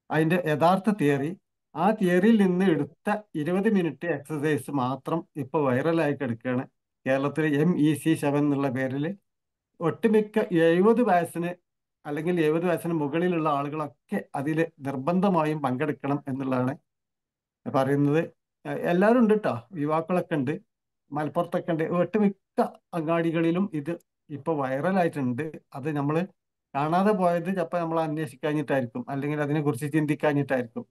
അതിന്റെ യഥാർത്ഥ തിയറി ആ തിയറിയിൽ നിന്ന് എടുത്ത ഇരുപത് മിനിറ്റ് എക്സസൈസ് മാത്രം ഇപ്പൊ വൈറലായി കിടക്കുകയാണ്. കേരളത്തിൽ എം ഇ സി സെവൻ എന്നുള്ള പേരിൽ ഒട്ടുമിക്ക എഴുപത് വയസ്സിന് അല്ലെങ്കിൽ എഴുപത് വയസ്സിന് മുകളിലുള്ള ആളുകളൊക്കെ അതിൽ നിർബന്ധമായും പങ്കെടുക്കണം എന്നുള്ളതാണ് പറയുന്നത്. എല്ലാവരും ഉണ്ട് കേട്ടോ യുവാക്കളൊക്കെ ഉണ്ട്. മലപ്പുറത്തൊക്കെ ഉണ്ട്. ഒട്ടുമിക്ക അങ്ങാടികളിലും ഇത് ഇപ്പൊ വൈറലായിട്ടുണ്ട്. അത് നമ്മൾ കാണാതെ പോയത് ചിലപ്പോൾ നമ്മൾ അന്വേഷിക്കാഞ്ഞിട്ടായിരിക്കും. അല്ലെങ്കിൽ അതിനെക്കുറിച്ച് ചിന്തിക്കാഞ്ഞിട്ടായിരിക്കും.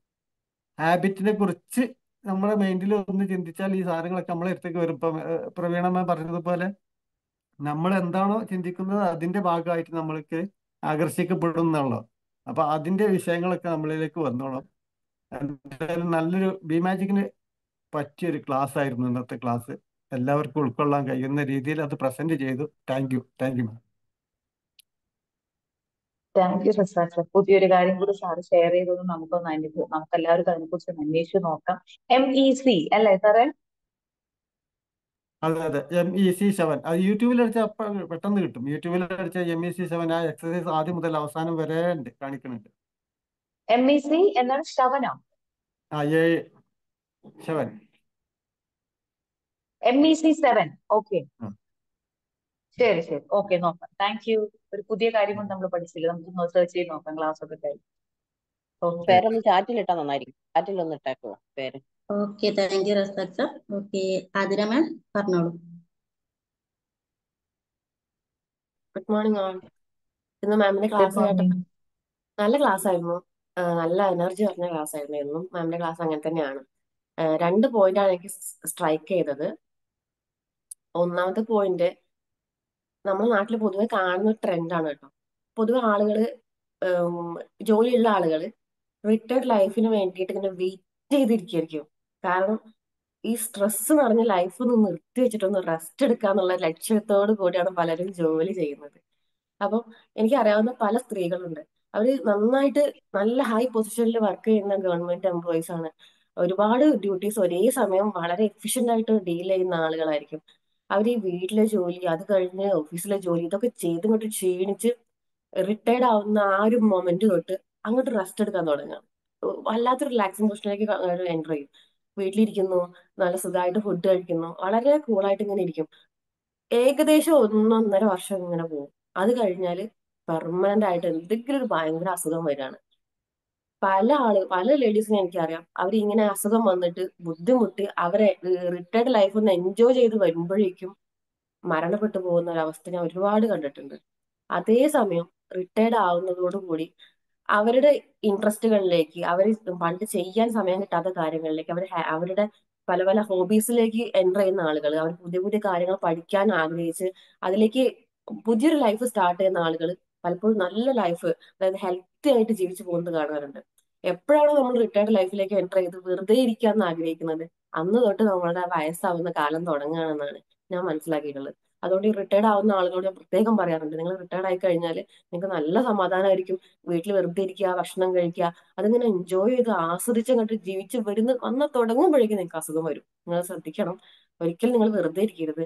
ഹാബിറ്റിനെ കുറിച്ച് നമ്മുടെ മൈൻഡിൽ ഒന്ന് ചിന്തിച്ചാൽ ഈ സാധനങ്ങളൊക്കെ നമ്മളെ അടുത്തേക്ക് വരും. ഇപ്പം പ്രവീണമ്മ പറഞ്ഞതുപോലെ നമ്മൾ എന്താണോ ചിന്തിക്കുന്നത് അതിന്റെ ഭാഗമായിട്ട് നമ്മൾക്ക് ആകർഷിക്കപ്പെടും എന്നുള്ളത്. അപ്പൊ അതിന്റെ വിഷയങ്ങളൊക്കെ നമ്മളിലേക്ക് വന്നോളാം. എന്തായാലും നല്ലൊരു ബി മാജിക്കിന് പറ്റിയൊരു ക്ലാസ് ആയിരുന്നു ഇന്നത്തെ ക്ലാസ് എല്ലാവർക്കും ഉൾക്കൊള്ളാൻ കഴിയുന്ന രീതിയിൽ അത് പ്രസന്റ് ചെയ്തു. Thank you thank you ma'am thank you Prasad research പുതിയൊരു കാര്യം കൂടി സാറ് ഷെയർ ചെയ്തത് നമുക്കൊന്ന് അനുഭവം നമുക്ക് എല്ലാവർക്കും അതിനെക്കുറിച്ച് കുറിച്ച് അന്വേഷിച്ച് നോക്കാം. എം ഇ സി അല്ലേ സാറേ അതെ അതെ. എം ഇ സി സെവൻ അത് യൂട്യൂബിൽ അടിച്ചാൽ പെട്ടെന്ന് കിട്ടും. യൂട്യൂബിൽ അടിച്ച എം ഇ സി സെവൻ ആ എക്സസൈസ് ആദ്യം മുതൽ അവസാനം വരെ ഉണ്ട് കാണിക്കുന്നുണ്ട്. എം ഇ സി എന്നാൽ ശവനോ ആ? ഏഴ് seven M E C seven okay. ശരി ശരി. ഓക്കെ നോക്കാം. താങ്ക് യു ഒരു പുതിയ കാര്യം കൊണ്ട് നമ്മൾ പഠിച്ചില്ല? നമുക്ക് സെർച്ച് ചെയ്ത് നോക്കാം. ക്ലാസ് ഒക്കെ കഴിഞ്ഞു. പേരൊന്ന് ചാറ്റിൽ ഇട്ടാ നന്നായിരിക്കും. ചാറ്റിലൊന്ന് ഇട്ടേക്കുവോ പേര് okay thank you Razak sir okay Athira ma'am പറഞ്ഞോളൂ. ഗുഡ് മോർണിംഗ് ഓൾ ഇന്ന് മാമിന്റെ ക്ലാസ് കേട്ടപ്പോ നല്ല ക്ലാസ് ആയിരുന്നു. നല്ല എനർജി പറഞ്ഞ ക്ലാസ് ആയിരുന്നു എന്നും മാമിന്റെ ക്ലാസ് അങ്ങനെ തന്നെയാണ്. രണ്ട് പോയിന്റ് ആണ് എനിക്ക് സ്ട്രൈക്ക് ചെയ്തത്. ഒന്നാമത്തെ പോയിന്റ് നമ്മുടെ നാട്ടിൽ പൊതുവെ കാണുന്ന ട്രെൻഡാണ് കേട്ടോ. പൊതുവെ ആളുകൾ ജോലിയുള്ള ആളുകൾ റിട്ടയർഡ് ലൈഫിന് വേണ്ടിയിട്ട് ഇങ്ങനെ വെയിറ്റ് ചെയ്തിരിക്കുമായിരിക്കും കാരണം ഈ സ്ട്രെസ് നിറഞ്ഞ ലൈഫ് ഒന്ന് നിർത്തി വെച്ചിട്ടൊന്ന് റെസ്റ്റ് എടുക്കാന്നുള്ള ലക്ഷ്യത്തോടു കൂടിയാണ് പലരും ജോലി ചെയ്യുന്നത്. അപ്പം എനിക്കറിയാവുന്ന പല സ്ത്രീകളുണ്ട്. അവർ നന്നായിട്ട് നല്ല ഹൈ പൊസിഷനിൽ വർക്ക് ചെയ്യുന്ന ഗവൺമെന്റ് എംപ്ലോയീസ് ആണ്. ഒരുപാട് ഡ്യൂട്ടീസ് ഒരേ സമയം വളരെ എഫിഷ്യന്റ് ആയിട്ട് ഡീൽ ചെയ്യുന്ന ആളുകളായിരിക്കും. അവർ ഈ വീട്ടിലെ ജോലി അത് കഴിഞ്ഞ് ഓഫീസിലെ ജോലി ഇതൊക്കെ ചെയ്ത് ഇങ്ങോട്ട് ക്ഷീണിച്ച് റിട്ടയർഡ് ആവുന്ന ആ ഒരു മൊമെന്റ് തൊട്ട് അങ്ങോട്ട് റെസ്റ്റ് എടുക്കാൻ തുടങ്ങാം വല്ലാത്ത റിലാക്സിംഗ് പൊസിഷനിലേക്ക് എന്റർ ചെയ്യും. വീട്ടിലിരിക്കുന്നു നല്ല സുഖമായിട്ട് ഫുഡ് കഴിക്കുന്നു വളരെ കൂളായിട്ട് ഇങ്ങനെ ഇരിക്കും. ഏകദേശം ഒന്നൊന്നര വർഷം ഇങ്ങനെ പോകും. അത് കഴിഞ്ഞാൽ പെർമനന്റ് ആയിട്ട് എന്തെങ്കിലും ഒരു ഭയങ്കര അസുഖം വരികയാണ്. പല ആൾ പല ലേഡീസിനെ എനിക്കറിയാം. അവർ ഇങ്ങനെ അസുഖം വന്നിട്ട് ബുദ്ധിമുട്ടി അവരെ റിട്ടയർഡ് ലൈഫ് ഒന്ന് എൻജോയ് ചെയ്ത് വരുമ്പോഴേക്കും മരണപ്പെട്ടു പോകുന്ന ഒരവസ്ഥ ഞാൻ ഒരുപാട് കണ്ടിട്ടുണ്ട്. അതേസമയം റിട്ടയർഡ് ആവുന്നതോടുകൂടി അവരുടെ ഇൻട്രസ്റ്റുകളിലേക്ക് അവർ പണ്ട് ചെയ്യാൻ സമയം കിട്ടാത്ത കാര്യങ്ങളിലേക്ക് അവർ അവരുടെ പല പല ഹോബീസിലേക്ക് എന്റർ ചെയ്യുന്ന ആളുകൾ അവർ പുതിയ പുതിയ കാര്യങ്ങൾ പഠിക്കാൻ ആഗ്രഹിച്ച് അതിലേക്ക് പുതിയൊരു ലൈഫ് സ്റ്റാർട്ട് ചെയ്യുന്ന ആളുകൾ പലപ്പോഴും നല്ല ലൈഫ് അതായത് ഹെൽത്തി ആയിട്ട് ജീവിച്ചു പോകുന്നത് കാണാറുണ്ട്. എപ്പോഴാണ് നമ്മൾ റിട്ടയർഡ് ലൈഫിലേക്ക് എന്റർ ചെയ്ത് വെറുതെ ഇരിക്കാൻ ആഗ്രഹിക്കുന്നത് അന്ന് തൊട്ട് നമ്മളുടെ വയസ്സാവുന്ന കാലം തുടങ്ങുകയാണെന്നാണ് ഞാൻ മനസ്സിലാക്കിയിട്ടുള്ളത്. അതുകൊണ്ട് ഈ റിട്ടയർഡ് ആവുന്ന ആളുകളോട് ഞാൻ പ്രത്യേകം പറയാറുണ്ട് നിങ്ങൾ റിട്ടയർഡ് ആയി കഴിഞ്ഞാൽ നിങ്ങൾക്ക് നല്ല സമാധാനമായിരിക്കും വീട്ടിൽ വെറുതെ ഇരിക്കുക ഭക്ഷണം കഴിക്കുക അതിങ്ങനെ എൻജോയ് ചെയ്ത് ആസ്വദിച്ച് അങ്ങോട്ട് ജീവിച്ച് വരുന്ന വന്ന് തുടങ്ങുമ്പോഴേക്കും നിങ്ങൾക്ക് അസുഖം വരും. നിങ്ങൾ ശ്രദ്ധിക്കണം ഒരിക്കലും നിങ്ങൾ വെറുതെ ഇരിക്കരുത്.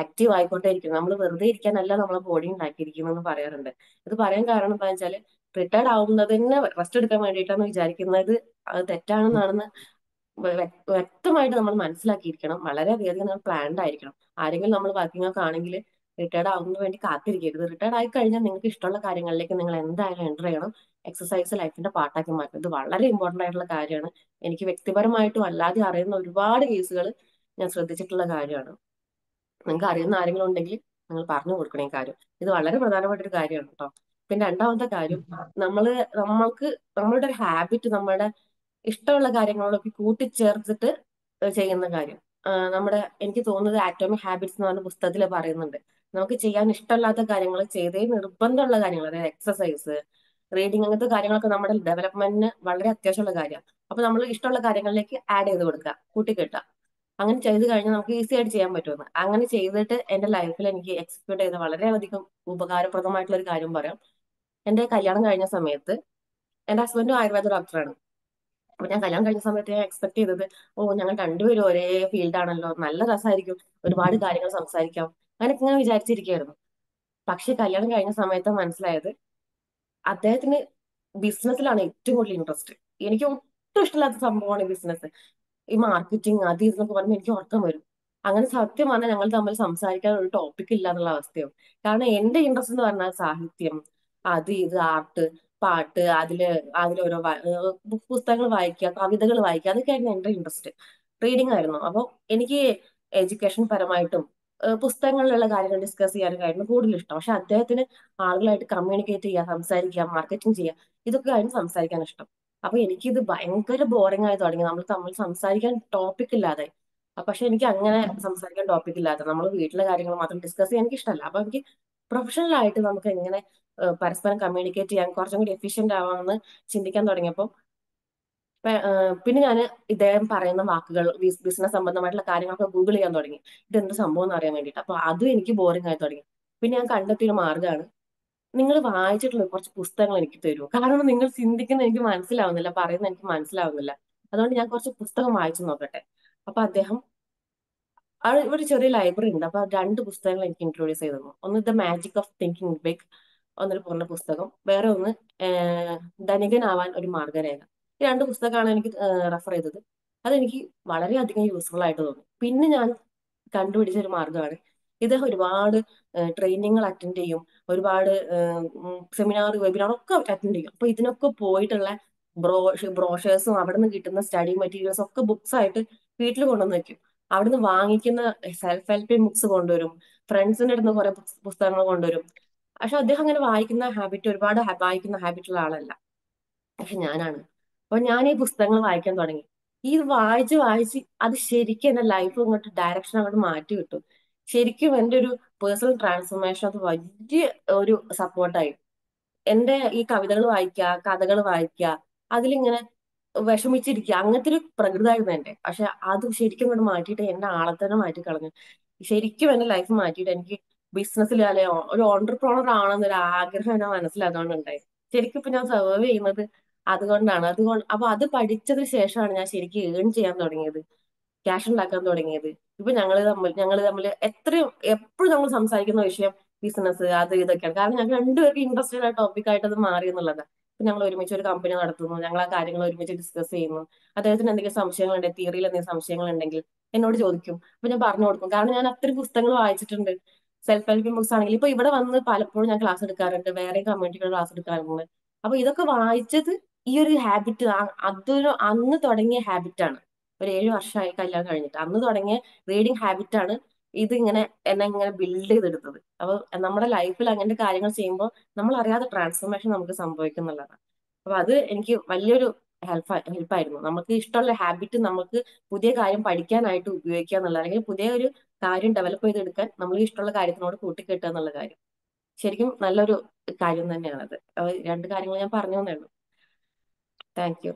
ആക്റ്റീവ് ആയിക്കൊണ്ടേയിരിക്കും. നമ്മൾ വെറുതെ ഇരിക്കാനല്ല നമ്മളെ ബോഡി ഉണ്ടാക്കിയിരിക്കുന്നതെന്ന് പറയാറുണ്ട്. ഇത് പറയാൻ കാരണം എന്താ വെച്ചാൽ റിട്ടയർഡ് ആവുന്നത് തന്നെ റെസ്റ്റ് എടുക്കാൻ വേണ്ടിയിട്ടാണ് വിചാരിക്കുന്നത്. അത് തെറ്റാണെന്നാണെന്ന് വ്യക്തമായിട്ട് നമ്മൾ മനസ്സിലാക്കിയിരിക്കണം. വളരെയധികം നമ്മൾ പ്ലാൻഡ് ആയിരിക്കണം. ആരെങ്കിലും നമ്മൾ വർക്കിംഗ് ഒക്കെ ആണെങ്കിൽ റിട്ടയർഡ് ആവുന്നതിന് വേണ്ടി കാത്തിരിക്കരുത്. റിട്ടയർഡ് ആയി കഴിഞ്ഞാൽ നിങ്ങൾക്ക് ഇഷ്ടമുള്ള കാര്യങ്ങളിലേക്ക് നിങ്ങൾ എന്തായാലും എന്റർ ചെയ്യണം. എക്സസൈസ് ലൈഫിന്റെ പാർട്ടാക്കി മാറ്റും ഇത് വളരെ ഇമ്പോർട്ടന്റ് ആയിട്ടുള്ള കാര്യമാണ്. എനിക്ക് വ്യക്തിപരമായിട്ടും അല്ലാതെ അറിയുന്ന ഒരുപാട് കേസുകൾ ഞാൻ ശ്രദ്ധിച്ചിട്ടുള്ള കാര്യമാണ്. നിങ്ങൾക്ക് അറിയുന്ന ആരെങ്കിലും ഉണ്ടെങ്കിൽ നിങ്ങൾ പറഞ്ഞു കൊടുക്കണേ കാര്യം. ഇത് വളരെ പ്രധാനപ്പെട്ട ഒരു കാര്യമാണ് കേട്ടോ പിന്നെ രണ്ടാമത്തെ കാര്യം നമ്മൾ നമ്മൾക്ക് നമ്മളുടെ ഒരു ഹാബിറ്റ് നമ്മുടെ ഇഷ്ടമുള്ള കാര്യങ്ങളൊക്കെ കൂട്ടിച്ചേർത്തിട്ട് ചെയ്യുന്ന കാര്യം. നമ്മുടെ എനിക്ക് തോന്നുന്നത് ആറ്റോമിക് ഹാബിറ്റ്സ് എന്ന് പറഞ്ഞ പുസ്തകത്തിൽ പറയുന്നുണ്ട്. നമുക്ക് ചെയ്യാൻ ഇഷ്ടമില്ലാത്ത കാര്യങ്ങൾ ചെയ്തേ നിർബന്ധമുള്ള കാര്യങ്ങൾ അതായത് എക്സസൈസ് റീഡിങ് അങ്ങനത്തെ കാര്യങ്ങളൊക്കെ നമ്മുടെ ഡെവലപ്മെന്റിന് വളരെ അത്യാവശ്യമുള്ള കാര്യമാണ്. അപ്പൊ നമ്മൾ ഇഷ്ടമുള്ള കാര്യങ്ങളിലേക്ക് ആഡ് ചെയ്ത് കൊടുക്കുക കൂട്ടിക്കെട്ടുക. അങ്ങനെ ചെയ്ത് കഴിഞ്ഞാൽ നമുക്ക് ഈസി ആയിട്ട് ചെയ്യാൻ പറ്റുമെന്ന്. അങ്ങനെ ചെയ്തിട്ട് എന്റെ ലൈഫിൽ എനിക്ക് എക്സിക്യൂട്ട് ചെയ്ത വളരെയധികം ഉപകാരപ്രദമായിട്ടുള്ള ഒരു കാര്യം പറയാം. എന്റെ കല്യാണം കഴിഞ്ഞ സമയത്ത് എന്റെ ഹസ്ബൻഡും ആയുർവേദ ഡോക്ടറാണ് അപ്പൊ ഞാൻ കല്യാണം കഴിഞ്ഞ സമയത്ത് ഞാൻ എക്സ്പെക്ട് ചെയ്തത് ഓ ഞങ്ങൾ രണ്ടുപേരും ഒരേ ഫീൽഡാണല്ലോ നല്ല രസമായിരിക്കും ഒരുപാട് കാര്യങ്ങൾ സംസാരിക്കാം. അങ്ങനെയൊക്കെ ഞാൻ വിചാരിച്ചിരിക്കുകയായിരുന്നു. പക്ഷെ കല്യാണം കഴിഞ്ഞ സമയത്ത് മനസ്സിലായത് അദ്ദേഹത്തിന് ബിസിനസ്സിലാണ് ഏറ്റവും കൂടുതൽ ഇൻട്രസ്റ്റ് എനിക്ക് ഒട്ടും ഇഷ്ടമില്ലാത്ത സംഭവമാണ് ബിസിനസ് ഈ മാർക്കറ്റിംഗ് അത് ഇതെന്നൊക്കെ പറഞ്ഞാൽ എനിക്ക് ഉറക്കം വരും. അങ്ങനെ സത്യം പറഞ്ഞാൽ ഞങ്ങൾ തമ്മിൽ സംസാരിക്കാൻ ഒരു ടോപ്പിക് ഇല്ല എന്നുള്ള അവസ്ഥയാവും. കാരണം എന്റെ ഇൻട്രസ്റ്റ് എന്ന് പറഞ്ഞാൽ സാഹിത്യം അത് ഇത് ആർട്ട് പാട്ട് അതിൽ അതിലോരോ പുസ്തകങ്ങൾ വായിക്കുക കവിതകൾ വായിക്കുക അതൊക്കെയായിരുന്നു എന്റെ ഇൻട്രസ്റ്റ് റീഡിംഗ് ആയിരുന്നു. അപ്പോൾ എനിക്ക് എഡ്യൂക്കേഷൻ പരമായിട്ടും പുസ്തകങ്ങളിലുള്ള കാര്യങ്ങൾ ഡിസ്കസ് ചെയ്യാനൊക്കെയായിരുന്നു കൂടുതൽ ഇഷ്ടം. പക്ഷെ അദ്ദേഹത്തിന് ആളുകളായിട്ട് കമ്മ്യൂണിക്കേറ്റ് ചെയ്യുക സംസാരിക്കുക മാർക്കറ്റിംഗ് ചെയ്യുക ഇതൊക്കെ ആയിരുന്നു സംസാരിക്കാൻ ഇഷ്ടം. അപ്പൊ എനിക്കിത് ഭയങ്കര ബോറിംഗ് ആയി തുടങ്ങി. നമ്മൾ തമ്മിൽ സംസാരിക്കാൻ ടോപ്പിക് ഇല്ലാതെ. പക്ഷെ എനിക്ക് അങ്ങനെ സംസാരിക്കാൻ ടോപ്പിക് ഇല്ലാതെ. നമ്മൾ വീട്ടിലെ കാര്യങ്ങൾ മാത്രം ഡിസ്കസ് ചെയ്യാൻ എനിക്ക് ഇഷ്ടമല്ല അപ്പൊ എനിക്ക് പ്രൊഫഷണൽ ആയിട്ട് നമുക്ക് എങ്ങനെ പരസ്പരം കമ്മ്യൂണിക്കേറ്റ് ചെയ്യാൻ കുറച്ചും കൂടി എഫിഷ്യന്റ് ആവാമെന്ന് ചിന്തിക്കാൻ തുടങ്ങിയപ്പോൾ പിന്നെ ഞാൻ ഇദ്ദേഹം പറയുന്ന വാക്കുകൾ ബിസിനസ് സംബന്ധമായിട്ടുള്ള കാര്യങ്ങളൊക്കെ ഗൂഗിൾ ചെയ്യാൻ തുടങ്ങി. ഇത് എന്ത് സംഭവം എന്ന് അറിയാൻ വേണ്ടിയിട്ട്. അപ്പൊ അതും എനിക്ക് ബോറിംഗ് ആയി തുടങ്ങി. പിന്നെ ഞാൻ കണ്ടെത്തിയ ഒരു മാർഗമാണ് നിങ്ങൾ വായിച്ചിട്ടുള്ള കുറച്ച് പുസ്തകങ്ങൾ എനിക്ക് തരൂ. കാരണം നിങ്ങൾ ചിന്തിക്കുന്ന എനിക്ക് മനസ്സിലാവുന്നില്ല പറയുന്ന എനിക്ക് മനസ്സിലാവുന്നില്ല. അതുകൊണ്ട് ഞാൻ കുറച്ച് പുസ്തകം വായിച്ചു നോക്കട്ടെ. അപ്പൊ അദ്ദേഹം ഒരു ചെറിയ ലൈബ്രറി ഉണ്ട്. അപ്പൊ രണ്ട് പുസ്തകങ്ങൾ എനിക്ക് ഇൻട്രൊഡ്യൂസ് ചെയ്തു ഒന്ന് the magic of thinking big എന്നൊരു പൂർണ പുസ്തകം. വേറെ ഒന്ന് ധനികനാവാൻ ഒരു മാർഗരേഖ. ഈ രണ്ട് പുസ്തകമാണ് എനിക്ക് റെഫർ ചെയ്തത്. അതെനിക്ക് വളരെയധികം യൂസ്ഫുൾ ആയിട്ട് തോന്നി. പിന്നെ ഞാൻ കണ്ടുപിടിച്ച ഒരു മാർഗമാണ് ഇദ്ദേഹം ഒരുപാട് ട്രെയിനിങ്ങൾ അറ്റൻഡ് ചെയ്യും. ഒരുപാട് സെമിനാർ വെബിനാർ ഒക്കെ അറ്റൻഡ് ചെയ്യും. അപ്പൊ ഇതിനൊക്കെ പോയിട്ടുള്ള ബ്രോഷ് ബ്രോഷേഴ്സും അവിടെ നിന്ന് കിട്ടുന്ന സ്റ്റഡി മെറ്റീരിയൽസും ഒക്കെ ബുക്സ് ആയിട്ട് വീട്ടിൽ കൊണ്ടുവന്ന് വെക്കും. അവിടുന്ന് വാങ്ങിക്കുന്ന സെൽഫ് ഹെൽപ്പ് ബുക്സ് കൊണ്ടുവരും ഫ്രണ്ട്സിന്റെ അടുത്ത് കുറെ പുസ്തകങ്ങൾ കൊണ്ടുവരും. പക്ഷെ അദ്ദേഹം അങ്ങനെ വായിക്കുന്ന ഹാബിറ്റ് ഒരുപാട് വായിക്കുന്ന ഹാബിറ്റുള്ള ആളല്ല. പക്ഷെ ഞാനാണ്. അപ്പൊ ഞാൻ ഈ പുസ്തകങ്ങൾ വായിക്കാൻ തുടങ്ങി. ഈ വായിച്ച് വായിച്ച് അത് ശരിക്കും എന്റെ ലൈഫ് അങ്ങോട്ട് ഡയറക്ഷൻ അങ്ങോട്ട് മാറ്റി വിട്ടു. ശരിക്കും എന്റെ ഒരു പേഴ്സണൽ ട്രാൻസ്ഫോർമേഷൻ അത് വലിയ ഒരു സപ്പോർട്ടായി എന്റെ ഈ കവിതകൾ വായിക്കുക കഥകൾ വായിക്കുക അതിലിങ്ങനെ വിഷമിച്ചിരിക്കുക അങ്ങനത്തെ ഒരു പ്രകൃതമായിരുന്നു എന്റെ. പക്ഷെ അത് ശരിക്കും കൂടെ മാറ്റിയിട്ട് എന്റെ ആളെ തന്നെ മാറ്റി കളഞ്ഞു. ശരിക്കും എന്റെ ലൈഫ് മാറ്റിയിട്ട് എനിക്ക് ബിസിനസ്സിൽ അല്ലെ ഒരു ഓണ്ടർപ്രോണർ ആണെന്നൊരു ആഗ്രഹം എന്നെ ഉണ്ടായി. ശരിക്കും ഇപ്പൊ ഞാൻ സെർവ് ചെയ്യുന്നത് അതുകൊണ്ടാണ്. അതുകൊണ്ട് അപ്പൊ അത് പഠിച്ചതിന് ശേഷമാണ് ഞാൻ ശരിക്കും ഏൺ ചെയ്യാൻ തുടങ്ങിയത്. ക്യാഷ് ഉണ്ടാക്കാൻ തുടങ്ങിയത്. ഇപ്പൊ ഞങ്ങൾ തമ്മിൽ ഞങ്ങൾ തമ്മിൽ എത്രയും എപ്പോഴും നമ്മൾ സംസാരിക്കുന്ന വിഷയം ബിസിനസ് അത് ഇതൊക്കെയാണ്. കാരണം ഞങ്ങൾ രണ്ടുപേർക്ക് ഇൻട്രസ്റ്റഡ് ആയ ടോപ്പിക് ആയിട്ട് അത് മാറി എന്നുള്ളതാണ്. ഇപ്പൊ ഞങ്ങൾ ഒരുമിച്ച് ഒരു കമ്പനി നടത്തുന്നു ഞങ്ങൾ ആ കാര്യങ്ങൾ ഒരുമിച്ച് ഡിസ്കസ് ചെയ്യുന്നു. അദ്ദേഹത്തിന് എന്തെങ്കിലും സംശയങ്ങൾ ഉണ്ടെങ്കിൽ തിയറിയിൽ എന്തെങ്കിലും സംശയങ്ങൾ ഉണ്ടെങ്കിൽ എന്നോട് ചോദിക്കും. അപ്പൊ ഞാൻ പറഞ്ഞു കൊടുക്കും. കാരണം ഞാൻ അത്രയും പുസ്തകങ്ങൾ വായിച്ചിട്ടുണ്ട്. സെൽഫ് ഹെൽപ്പിംഗ് ബുക്സ് ആണെങ്കിൽ ഇപ്പൊ ഇവിടെ വന്ന് പലപ്പോഴും ഞാൻ ക്ലാസ് എടുക്കാറുണ്ട്. വേറെ കമ്മ്യൂണിറ്റികൾ ക്ലാസ് എടുക്കാറുണ്ട്. അപ്പൊ ഇതൊക്കെ വായിച്ചത് ഈ ഒരു ഹാബിറ്റ് അതൊരു അന്ന് തുടങ്ങിയ ഹാബിറ്റാണ് ഒരു ഏഴ് വർഷമായി കല്യാണം കഴിഞ്ഞിട്ട്. അന്ന് തുടങ്ങിയ റീഡിങ് ഹാബിറ്റാണ് ഇത് ഇങ്ങനെ എന്നെ ഇങ്ങനെ ബിൽഡ് ചെയ്തെടുത്തത്. അപ്പൊ നമ്മുടെ ലൈഫിൽ അങ്ങനത്തെ കാര്യങ്ങൾ ചെയ്യുമ്പോൾ നമ്മൾ അറിയാതെ ട്രാൻസ്ഫോർമേഷൻ നമുക്ക് സംഭവിക്കുന്നുള്ളതാണ് അപ്പൊ അത് എനിക്ക് വലിയൊരു ഹെൽപ്പ് ഹെൽപ്പായിരുന്നു നമുക്ക് ഇഷ്ടമുള്ള ഹാബിറ്റ് നമുക്ക് പുതിയ കാര്യം പഠിക്കാനായിട്ട് ഉപയോഗിക്കുക എന്നുള്ള അല്ലെങ്കിൽ പുതിയ ഒരു കാര്യം ഡെവലപ്പ് ചെയ്തെടുക്കാൻ നമ്മൾ ഇഷ്ടമുള്ള കാര്യത്തിനോട് കൂട്ടിക്കെട്ടുക എന്നുള്ള കാര്യം. ശരിക്കും നല്ലൊരു കാര്യം തന്നെയാണത്. രണ്ട് കാര്യങ്ങൾ ഞാൻ പറഞ്ഞു തന്നേ ഉള്ളൂ. Thank you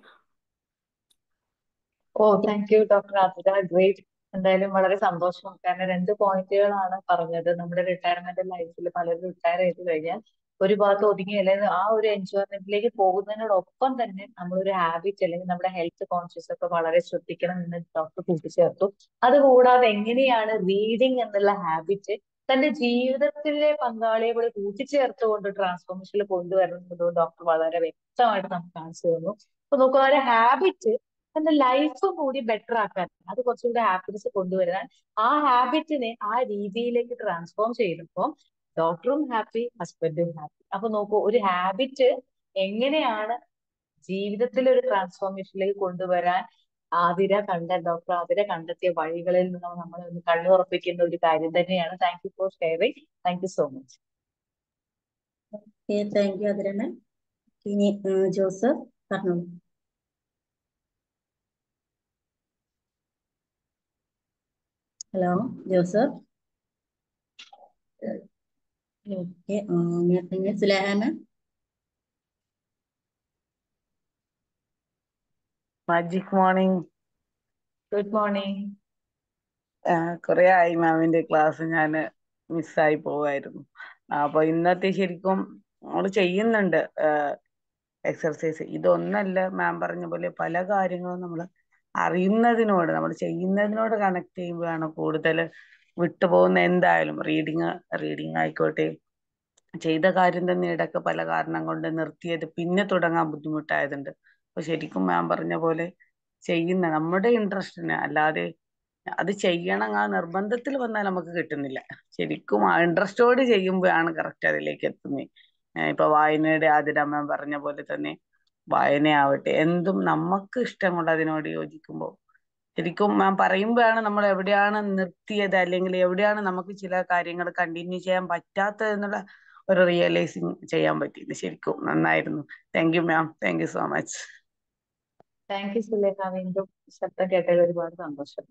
oh thank you doctor Athira great എന്തായാലും വളരെ സന്തോഷം. കാരണം രണ്ട് പോയിന്റുകളാണ് പറഞ്ഞത്. നമ്മുടെ റിട്ടയർമെന്റ് ലൈഫിൽ പലരും റിട്ടയർ ചെയ്ത് കഴിഞ്ഞാൽ ഒരു ഭാഗത്ത് ഒതുങ്ങി അല്ലെങ്കിൽ ആ ഒരു എൻജോയ്മെന്റിലേക്ക് പോകുന്നതിനോടൊപ്പം തന്നെ നമ്മളൊരു ഹാബിറ്റ് അല്ലെങ്കിൽ നമ്മുടെ ഹെൽത്ത് കോൺഷ്യസ് ഒക്കെ വളരെ ശ്രദ്ധിക്കണം എന്ന് ഡോക്ടർ കൂട്ടിച്ചേർത്തു. അതുകൂടാതെ എങ്ങനെയാണ് റീഡിങ് എന്നുള്ള ഹാബിറ്റ് തന്റെ ജീവിതത്തിലെ പങ്കാളിയെ കൂടി കൂട്ടിച്ചേർത്തുകൊണ്ട് ട്രാൻസ്ഫോർമേഷനിൽ കൊണ്ടുവരുന്നത് ഡോക്ടർ വളരെ വ്യക്തമായിട്ട് നമുക്ക് കാണിച്ചു തന്നു. അപ്പൊ നോക്കുക ഒരു ഹാബിറ്റ് തന്റെ ലൈഫ് കൂടി ബെറ്റർ ആക്കാൻ അത് കുറച്ചുകൂടി ഹാപ്പിനെസ് കൊണ്ടുവരാൻ ആ ഹാബിറ്റിനെ ആ രീതിയിലേക്ക് ട്രാൻസ്ഫോം ചെയ്തപ്പോൾ ഡോക്ടറും ഹാപ്പി ഹസ്ബൻഡും ഹാപ്പി അപ്പൊ നോക്കൂ ഒരു ഹാബിറ്റ് എങ്ങനെയാണ് ജീവിതത്തിൽ ഒരു ട്രാൻസ്ഫോർമേഷനിലേക്ക് കൊണ്ടുവരാൻ ആതിര കണ്ട ഡോക്ടർ ആതിര കണ്ടെത്തിയ വഴികളിൽ നിന്ന് നമ്മൾ ഒന്ന് കണ്ണുറപ്പിക്കുന്ന ഒരു കാര്യം തന്നെയാണ്. Thank you for sharing thank you so much thank you അതിരമ്മ ഇനി ജോസഫ് പറഞ്ഞോളൂ. ഹലോ ജോസഫ്? ഓക്കെ ഞാൻ സുലൈഹാന മാജിക് മോർണിംഗ്. Good morning. കുറെ ആയി മാമിന്റെ ക്ലാസ് ഞാൻ മിസ്സായി പോവായിരുന്നു. അപ്പൊ ഇന്നത്തെ ശരിക്കും നമ്മൾ ചെയ്യുന്നുണ്ട് എക്സർസൈസ്. ഇതൊന്നല്ല മാം പറഞ്ഞ പോലെ പല കാര്യങ്ങളും നമ്മൾ അറിയുന്നതിനോട് നമ്മൾ ചെയ്യുന്നതിനോട് കണക്ട് ചെയ്യുമ്പോഴാണ് കൂടുതൽ വിട്ടുപോകുന്ന എന്തായാലും റീഡിങ് റീഡിങ് ആയിക്കോട്ടെ. ചെയ്ത കാര്യം തന്നെ ഇടയ്ക്ക് പല കാരണം കൊണ്ട് നിർത്തിയത് പിന്നെ തുടങ്ങാൻ ബുദ്ധിമുട്ടായതുണ്ട്. അപ്പൊ ശരിക്കും മാം പറഞ്ഞ പോലെ ചെയ്യുന്ന നമ്മുടെ ഇൻട്രസ്റ്റിന് അല്ലാതെ അത് ചെയ്യണം ആ നിർബന്ധത്തിൽ വന്നാൽ നമുക്ക് കിട്ടുന്നില്ല. ശരിക്കും ആ ഇൻട്രസ്റ്റോട് ചെയ്യുമ്പോഴാണ് കറക്റ്റ് അതിലേക്ക് എത്തുന്നത്. ഇപ്പൊ വായനയുടെ ആതിരമ്മ പറഞ്ഞ പോലെ തന്നെ വായനയാവട്ടെ. എന്തും നമുക്ക് ഇഷ്ടമുള്ള അതിനോട് യോജിക്കുമ്പോൾ. ശരിക്കും ഞാൻ പറയുമ്പോഴാണ് നമ്മൾ എവിടെയാണ് നിർത്തിയത് അല്ലെങ്കിൽ എവിടെയാണ് നമുക്ക് ചില കാര്യങ്ങൾ കണ്ടിന്യൂ ചെയ്യാൻ പറ്റാത്തത് എന്നുള്ള ഒരു റിയലൈസിങ് ചെയ്യാൻ പറ്റിയത്. ശരിക്കും നന്നായിരുന്നു. Thank you ma'am thank you so much thank you Sulekha. വീണ്ടും ശബ്ദം കേട്ടതിൽ ഒരുപാട് സന്തോഷം.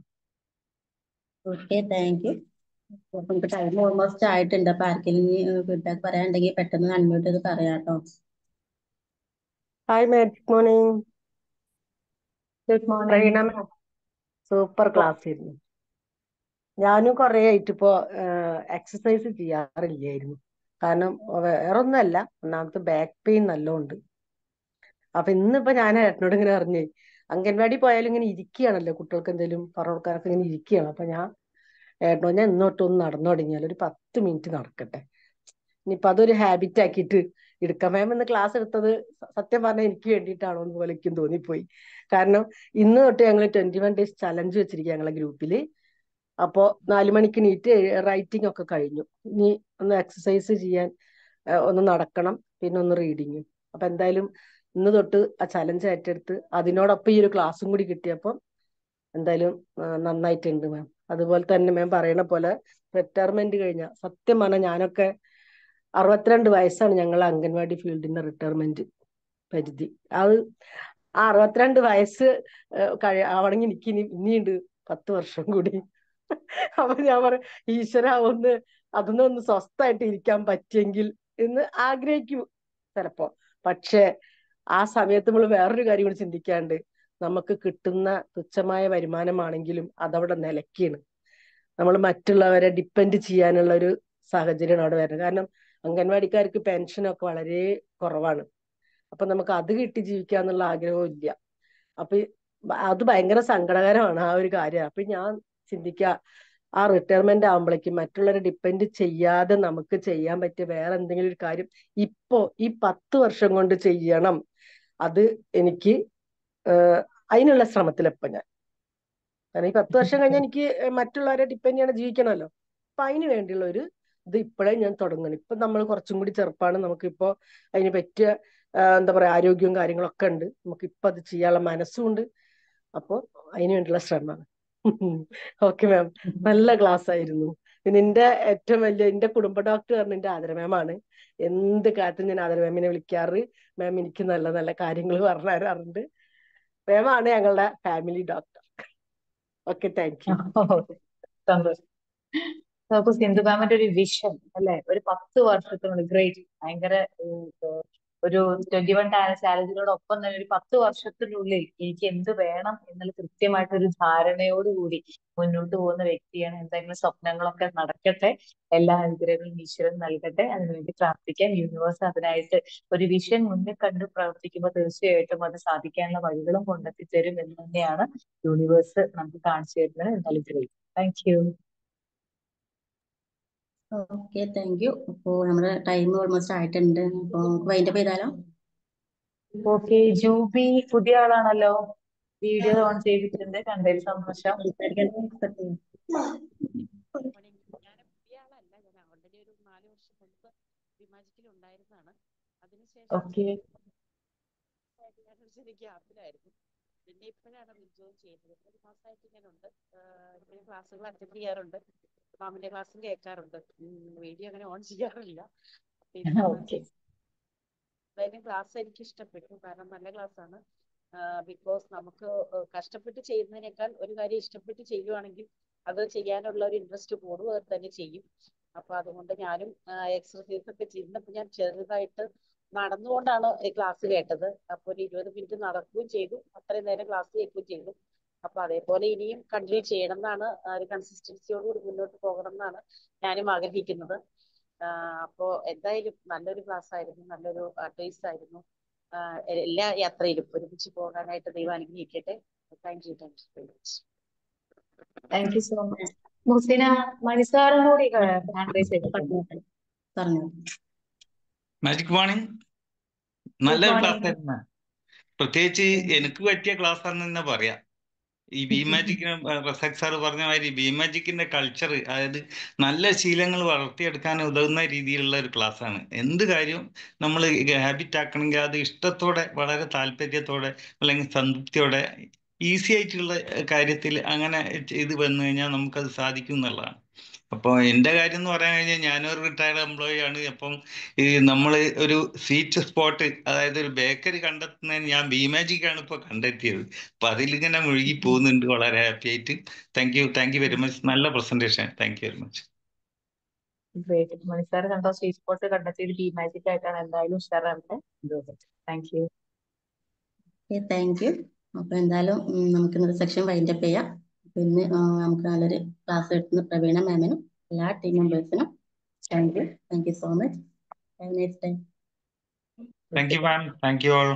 ഓക്കെ താങ്ക് യു നമുക്ക് ടൈം ഓൾമോസ്റ്റ് ആയിട്ടുണ്ട്. അപ്പൊ ആർക്കെങ്കിലും ഫീഡ്ബാക്ക് പറയാനുണ്ടെങ്കിൽ പെട്ടെന്ന് അൺമ്യൂട്ട് ചെയ്ത് പറയാട്ടോ hi magic morning good morning Praveena ma'am super class ആയിരുന്നു. ഞാനും കുറെ ആയിട്ട് ഇപ്പോ എക്സസൈസ് ചെയ്യാറില്ലായിരുന്നു. കാരണം വേറൊന്നുമല്ല. ഒന്നാമത്തെ ബാക്ക് പെയിൻ നല്ലോണ്ട്. അപ്പൊ ഇന്നിപ്പോ ഞാൻ ഏട്ടനോട് ഇങ്ങനെ അറിഞ്ഞേ അംഗൻവാടി പോയാലും ഇങ്ങനെ ഇരിക്കുകയാണല്ലോ കുട്ടികൾക്ക് എന്തെങ്കിലും പറഞ്ഞു കൊടുക്കാനൊക്കെ ഇങ്ങനെ ഇരിക്കുകയാണ്. അപ്പൊ ഞാൻ ഏട്ടനോ ഞാൻ ഇന്നോട്ടൊന്ന് നടന്നു തുടങ്ങിയാൽ ഒരു പത്ത് മിനിറ്റ് നടക്കട്ടെ. ഇനിയിപ്പൊ അതൊരു ഹാബിറ്റ് ആക്കിയിട്ട് എടുക്കാം മാം ഇന്ന് ക്ലാസ് എടുത്തത് സത്യം പറഞ്ഞാൽ എനിക്ക് വേണ്ടിയിട്ടാണോ എന്ന് പോലെ എനിക്കും തോന്നിപ്പോയി. കാരണം ഇന്ന് തൊട്ട് ഞങ്ങൾ ട്വന്റി വൺ ഡേയ്സ് ചലഞ്ച് വെച്ചിരിക്കുക ഞങ്ങളെ ഗ്രൂപ്പിൽ അപ്പോ നാലു മണിക്ക് നീറ്റ് റൈറ്റിംഗ് ഒക്കെ കഴിഞ്ഞു. ഇനി ഒന്ന് എക്സസൈസ് ചെയ്യാൻ ഒന്ന് നടക്കണം പിന്നെ ഒന്ന് റീഡിങ് അപ്പൊ എന്തായാലും ഇന്ന് തൊട്ട് ആ ചലഞ്ച് ഏറ്റെടുത്ത് അതിനോടൊപ്പം ഈ ഒരു ക്ലാസ്സും കൂടി കിട്ടിയപ്പം എന്തായാലും നന്നായിട്ടുണ്ട് മാം അതുപോലെ തന്നെ മാം പറയണ പോലെ റിട്ടയർമെന്റ് കഴിഞ്ഞ സത്യം പറഞ്ഞാൽ ഞാനൊക്കെ അറുപത്തിരണ്ട് വയസ്സാണ് ഞങ്ങൾ അംഗൻവാടി ഫീൽഡിന്റെ റിട്ടയർമെന്റ് പരിധി. അത് ആ അറുപത്തിരണ്ട് വയസ്സ് കഴി ആവണമെങ്കിൽ എനിക്ക് ഇനി ഇനിയുണ്ട് പത്ത് വർഷം കൂടി. അപ്പൊ ഞാൻ പറയാം ഈശ്വര ഒന്ന് അതൊന്നും ഒന്ന് സ്വസ്ഥായിട്ട് ഇരിക്കാൻ പറ്റിയെങ്കിൽ എന്ന് ആഗ്രഹിക്കും ചിലപ്പോ. പക്ഷേ ആ സമയത്ത് നമ്മൾ വേറൊരു കാര്യം കൂടി ചിന്തിക്കാണ്ട് നമുക്ക് കിട്ടുന്ന തുച്ഛമായ വരുമാനമാണെങ്കിലും അതവിടെ നിലയ്ക്കാണ്. നമ്മൾ മറ്റുള്ളവരെ ഡിപ്പെൻഡ് ചെയ്യാനുള്ള ഒരു സാഹചര്യമാണ് അവിടെ വരുന്നത്. കാരണം അംഗൻവാടിക്കാർക്ക് പെൻഷനൊക്കെ വളരെ കുറവാണ്. അപ്പൊ നമുക്ക് അത് കിട്ടി ജീവിക്കാന്നുള്ള ആഗ്രഹവും ഇല്ല. അപ്പൊ അത് ഭയങ്കര സങ്കടകരമാണ് ആ ഒരു കാര്യം. അപ്പൊ ഞാൻ ചിന്തിക്കുക ആ റിട്ടയർമെന്റ് ആകുമ്പോഴേക്കും മറ്റുള്ളവരെ ഡിപ്പെൻഡ് ചെയ്യാതെ നമുക്ക് ചെയ്യാൻ പറ്റിയ വേറെ എന്തെങ്കിലും ഒരു കാര്യം ഇപ്പോ ഈ പത്ത് വർഷം കൊണ്ട് ചെയ്യണം. അത് എനിക്ക് അതിനുള്ള ശ്രമത്തിലെപ്പോ ഞാൻ. കാരണം ഈ പത്ത് വർഷം കഴിഞ്ഞാൽ എനിക്ക് മറ്റുള്ളവരെ ഡിപ്പെൻഡ് ചെയ്യണം ജീവിക്കണമല്ലോ. അപ്പൊ അതിന് വേണ്ടിയുള്ള ഒരു ഇത് ഇപ്പോഴേ ഞാൻ തുടങ്ങണം ഇപ്പൊ നമ്മൾ കുറച്ചും കൂടി ചെറുപ്പമാണ് നമുക്കിപ്പോ അതിന് പറ്റിയ എന്താ പറയാ ആരോഗ്യവും കാര്യങ്ങളൊക്കെ ഉണ്ട്. നമുക്ക് ഇപ്പൊ അത് ചെയ്യാനുള്ള മനസ്സും ഉണ്ട് അപ്പൊ അതിന് വേണ്ടിയുള്ള ശ്രമമാണ്. Okay ma'am. നല്ല ക്ലാസ് ആയിരുന്നു പിന്നെ എന്റെ ഏറ്റവും വലിയ എന്റെ കുടുംബ ഡോക്ടർ പറഞ്ഞ എന്റെ ആദര മാമാണ് എന്ത് കാര്യത്തിനും ഞാൻ ആദര മാമിനെ വിളിക്കാറ്. മാം എനിക്ക് നല്ല നല്ല കാര്യങ്ങൾ പറഞ്ഞു തരാറുണ്ട് മാമാണ് ഞങ്ങളുടെ family doctor. Okay thank you. സന്തോഷം. നോക്കൂ സിന്ധു മാമിന്റെ ഒരു വിഷൻ അല്ലെ? ഒരു പത്ത് വർഷത്തിനുള്ളിൽ ഗ്രേറ്റ് ഭയങ്കര ഒരു ട്വന്റി വൺ ചാലഞ്ചിനോടൊപ്പം തന്നെ ഒരു പത്ത് വർഷത്തിനുള്ളിൽ എനിക്ക് എന്ത് വേണം എന്നുള്ള കൃത്യമായിട്ടൊരു ധാരണയോടുകൂടി മുന്നോട്ട് പോകുന്ന വ്യക്തിയാണ് എന്തെങ്കിലും സ്വപ്നങ്ങളൊക്കെ നടക്കട്ടെ എല്ലാ അനുഗ്രഹങ്ങളും ഈശ്വരൻ നൽകട്ടെ അതിനുവേണ്ടി പ്രാർത്ഥിക്കാം. യൂണിവേഴ്സ് അതിനായിട്ട് ഒരു വിഷൻ മുന്നിൽ കണ്ട് പ്രവർത്തിക്കുമ്പോൾ തീർച്ചയായിട്ടും അത് സാധിക്കാനുള്ള വഴികളും കൊണ്ടെത്തിത്തരും എന്ന് തന്നെയാണ് യൂണിവേഴ്സ് നമുക്ക് കാണിച്ചു തരുന്നത്. എന്തായാലും thank you okay thank you അപ്പോ നമ്മുടെ ടൈം ഓൾമോസ്റ്റ് ആയിട്ടുണ്ട്. അപ്പൊ നമുക്ക് വൈൻഡപ്പ് ചെയ്താലോ? ഓക്കെ ജൂബി പുതിയ ആളാണല്ലോ. വീഡിയോ ഓൺ ചെയ്തിട്ടുണ്ട്. കണ്ടതിൽ സന്തോഷം. സംസാരിക്കാൻ ഞാൻ പുതിയ ആളല്ല ഞാൻ ഓൾറെഡി ഒരു നാല് വർഷം മുൻപ് വിമാജിക്കിൽ ഉണ്ടായിരുന്നതാണ് അതിനുശേഷം ഗ്യാപ്പിലായിരുന്നു പിന്നെ ഇപ്പോഴാണ് ജോയിൻ ഒരു മാസമായിട്ട് ക്ലാസ്സുകൾ അറ്റൻഡ് ചെയ്യാറുണ്ട്. മാമിന്റെ ക്ലാസ്സും കേൾക്കാറുണ്ട്. വീഡിയോ അങ്ങനെ ഓൺ ചെയ്യാറില്ല. എന്തായാലും ക്ലാസ് എനിക്ക് ഇഷ്ടപ്പെട്ടു കാരണം നല്ല ക്ലാസ് ആണ് ബിക്കോസ് നമുക്ക് കഷ്ടപ്പെട്ട് ചെയ്യുന്നതിനേക്കാൾ ഒരു കാര്യം ഇഷ്ടപ്പെട്ട് ചെയ്യുവാണെങ്കിൽ അത് ചെയ്യാനുള്ള ഒരു ഇൻട്രസ്റ്റ് കൂടും അത് തന്നെ ചെയ്യും. അപ്പൊ അതുകൊണ്ട് ഞാനും എക്സർസൈസ് ഒക്കെ ചെയ്യുന്നപ്പോൾ ഞാൻ ചെറുതായിട്ട് നടന്നുകൊണ്ടാണ് ഈ ക്ലാസ് കേട്ടത്. അപ്പൊ ഒരു ഇരുപത് മിനിറ്റ് നടക്കുകയും ചെയ്തു. അത്രയും നേരം ക്ലാസ് കേൾക്കുകയും ചെയ്തു. അപ്പൊ അതേപോലെ ഇനിയും കണ്ടിന്യൂ ചെയ്യണം എന്നാണ് ഒരു കൺസിസ്റ്റൻസിയോട് കൂടി മുന്നോട്ട് പോകണം എന്നാണ് ഞാനും ആഗ്രഹിക്കുന്നത്. അപ്പോ എന്തായാലും നല്ലൊരു ക്ലാസ് ആയിരുന്നു നല്ലൊരു അഡ്വൈസ് ആയിരുന്നു. എല്ലാ യാത്രയിലും ഒരുമിച്ച് പോകാനായിട്ട് ദൈവം അനുഗ്രഹിക്കട്ടെ. Thank you thank you very much thank you so much Musina മണിസാറും കൂടി പറഞ്ഞോ മാജിക് മോർണിംഗ് നല്ല ക്ലാസ് ആയിരുന്നു. പ്രത്യേകിച്ച് എനിക്ക് പറ്റിയ ക്ലാസ് ആണെന്ന് തന്നെ പറയാം. ഈ ബി മാജിക്കിന് റസാഖ് സാർ പറഞ്ഞ മാതിരി ബി കൾച്ചർ അതായത് നല്ല ശീലങ്ങൾ വളർത്തിയെടുക്കാൻ ഉതകുന്ന രീതിയിലുള്ള ഒരു ക്ലാസ് ആണ്. എന്ത് കാര്യവും നമ്മൾ ഹാബിറ്റ് ആക്കണമെങ്കിൽ അത് ഇഷ്ടത്തോടെ വളരെ താല്പര്യത്തോടെ അല്ലെങ്കിൽ സംതൃപ്തിയോടെ ഈസി ആയിട്ടുള്ള കാര്യത്തിൽ അങ്ങനെ ചെയ്ത് വന്നു കഴിഞ്ഞാൽ നമുക്കത് സാധിക്കും എന്നുള്ളതാണ്. അപ്പോൾ എന്റെ കാര്യം എന്ന് പറയാൻ കഴിഞ്ഞാൽ ഞാനൊരു റിട്ടയർഡ് എംപ്ലോയി ആണ്. അപ്പം ഈ നമ്മൾ ഒരു സീറ്റ് സ്പോട്ട് അതായത് ഒരു ബേക്കറി കണ്ടെത്തുന്നതിന് ഞാൻ ബി ആണ് ഇപ്പോൾ കണ്ടെത്തിയത്. അപ്പൊ അതിലിങ്ങനെ മുഴുകി പോകുന്നുണ്ട് വളരെ ഹാപ്പി ആയിട്ട്. Thank you thank you very much നല്ല presentation thank you very much great മണിസാർ കണ്ടോ? സീറ്റ് സ്പോട്ട് കണ്ടെത്തിയത് ബിമാജിക് ആയിട്ടാണ്. എന്തായാലും ഉഷാറാവട്ടെ താങ്ക് യു താങ്ക് യു അപ്പൊ എന്തായാലും നമുക്ക് ഇന്നത്തെ സെക്ഷൻ വൈൻഡപ്പ് ചെയ്യാം. പിന്നെ നമുക്ക് നല്ലൊരു ക്ലാസ് എടുക്കുന്ന പ്രവീണ മാമിനും എല്ലാ team മെമ്പേഴ്സിനും thank you thank you so much thank you ma'am thank you all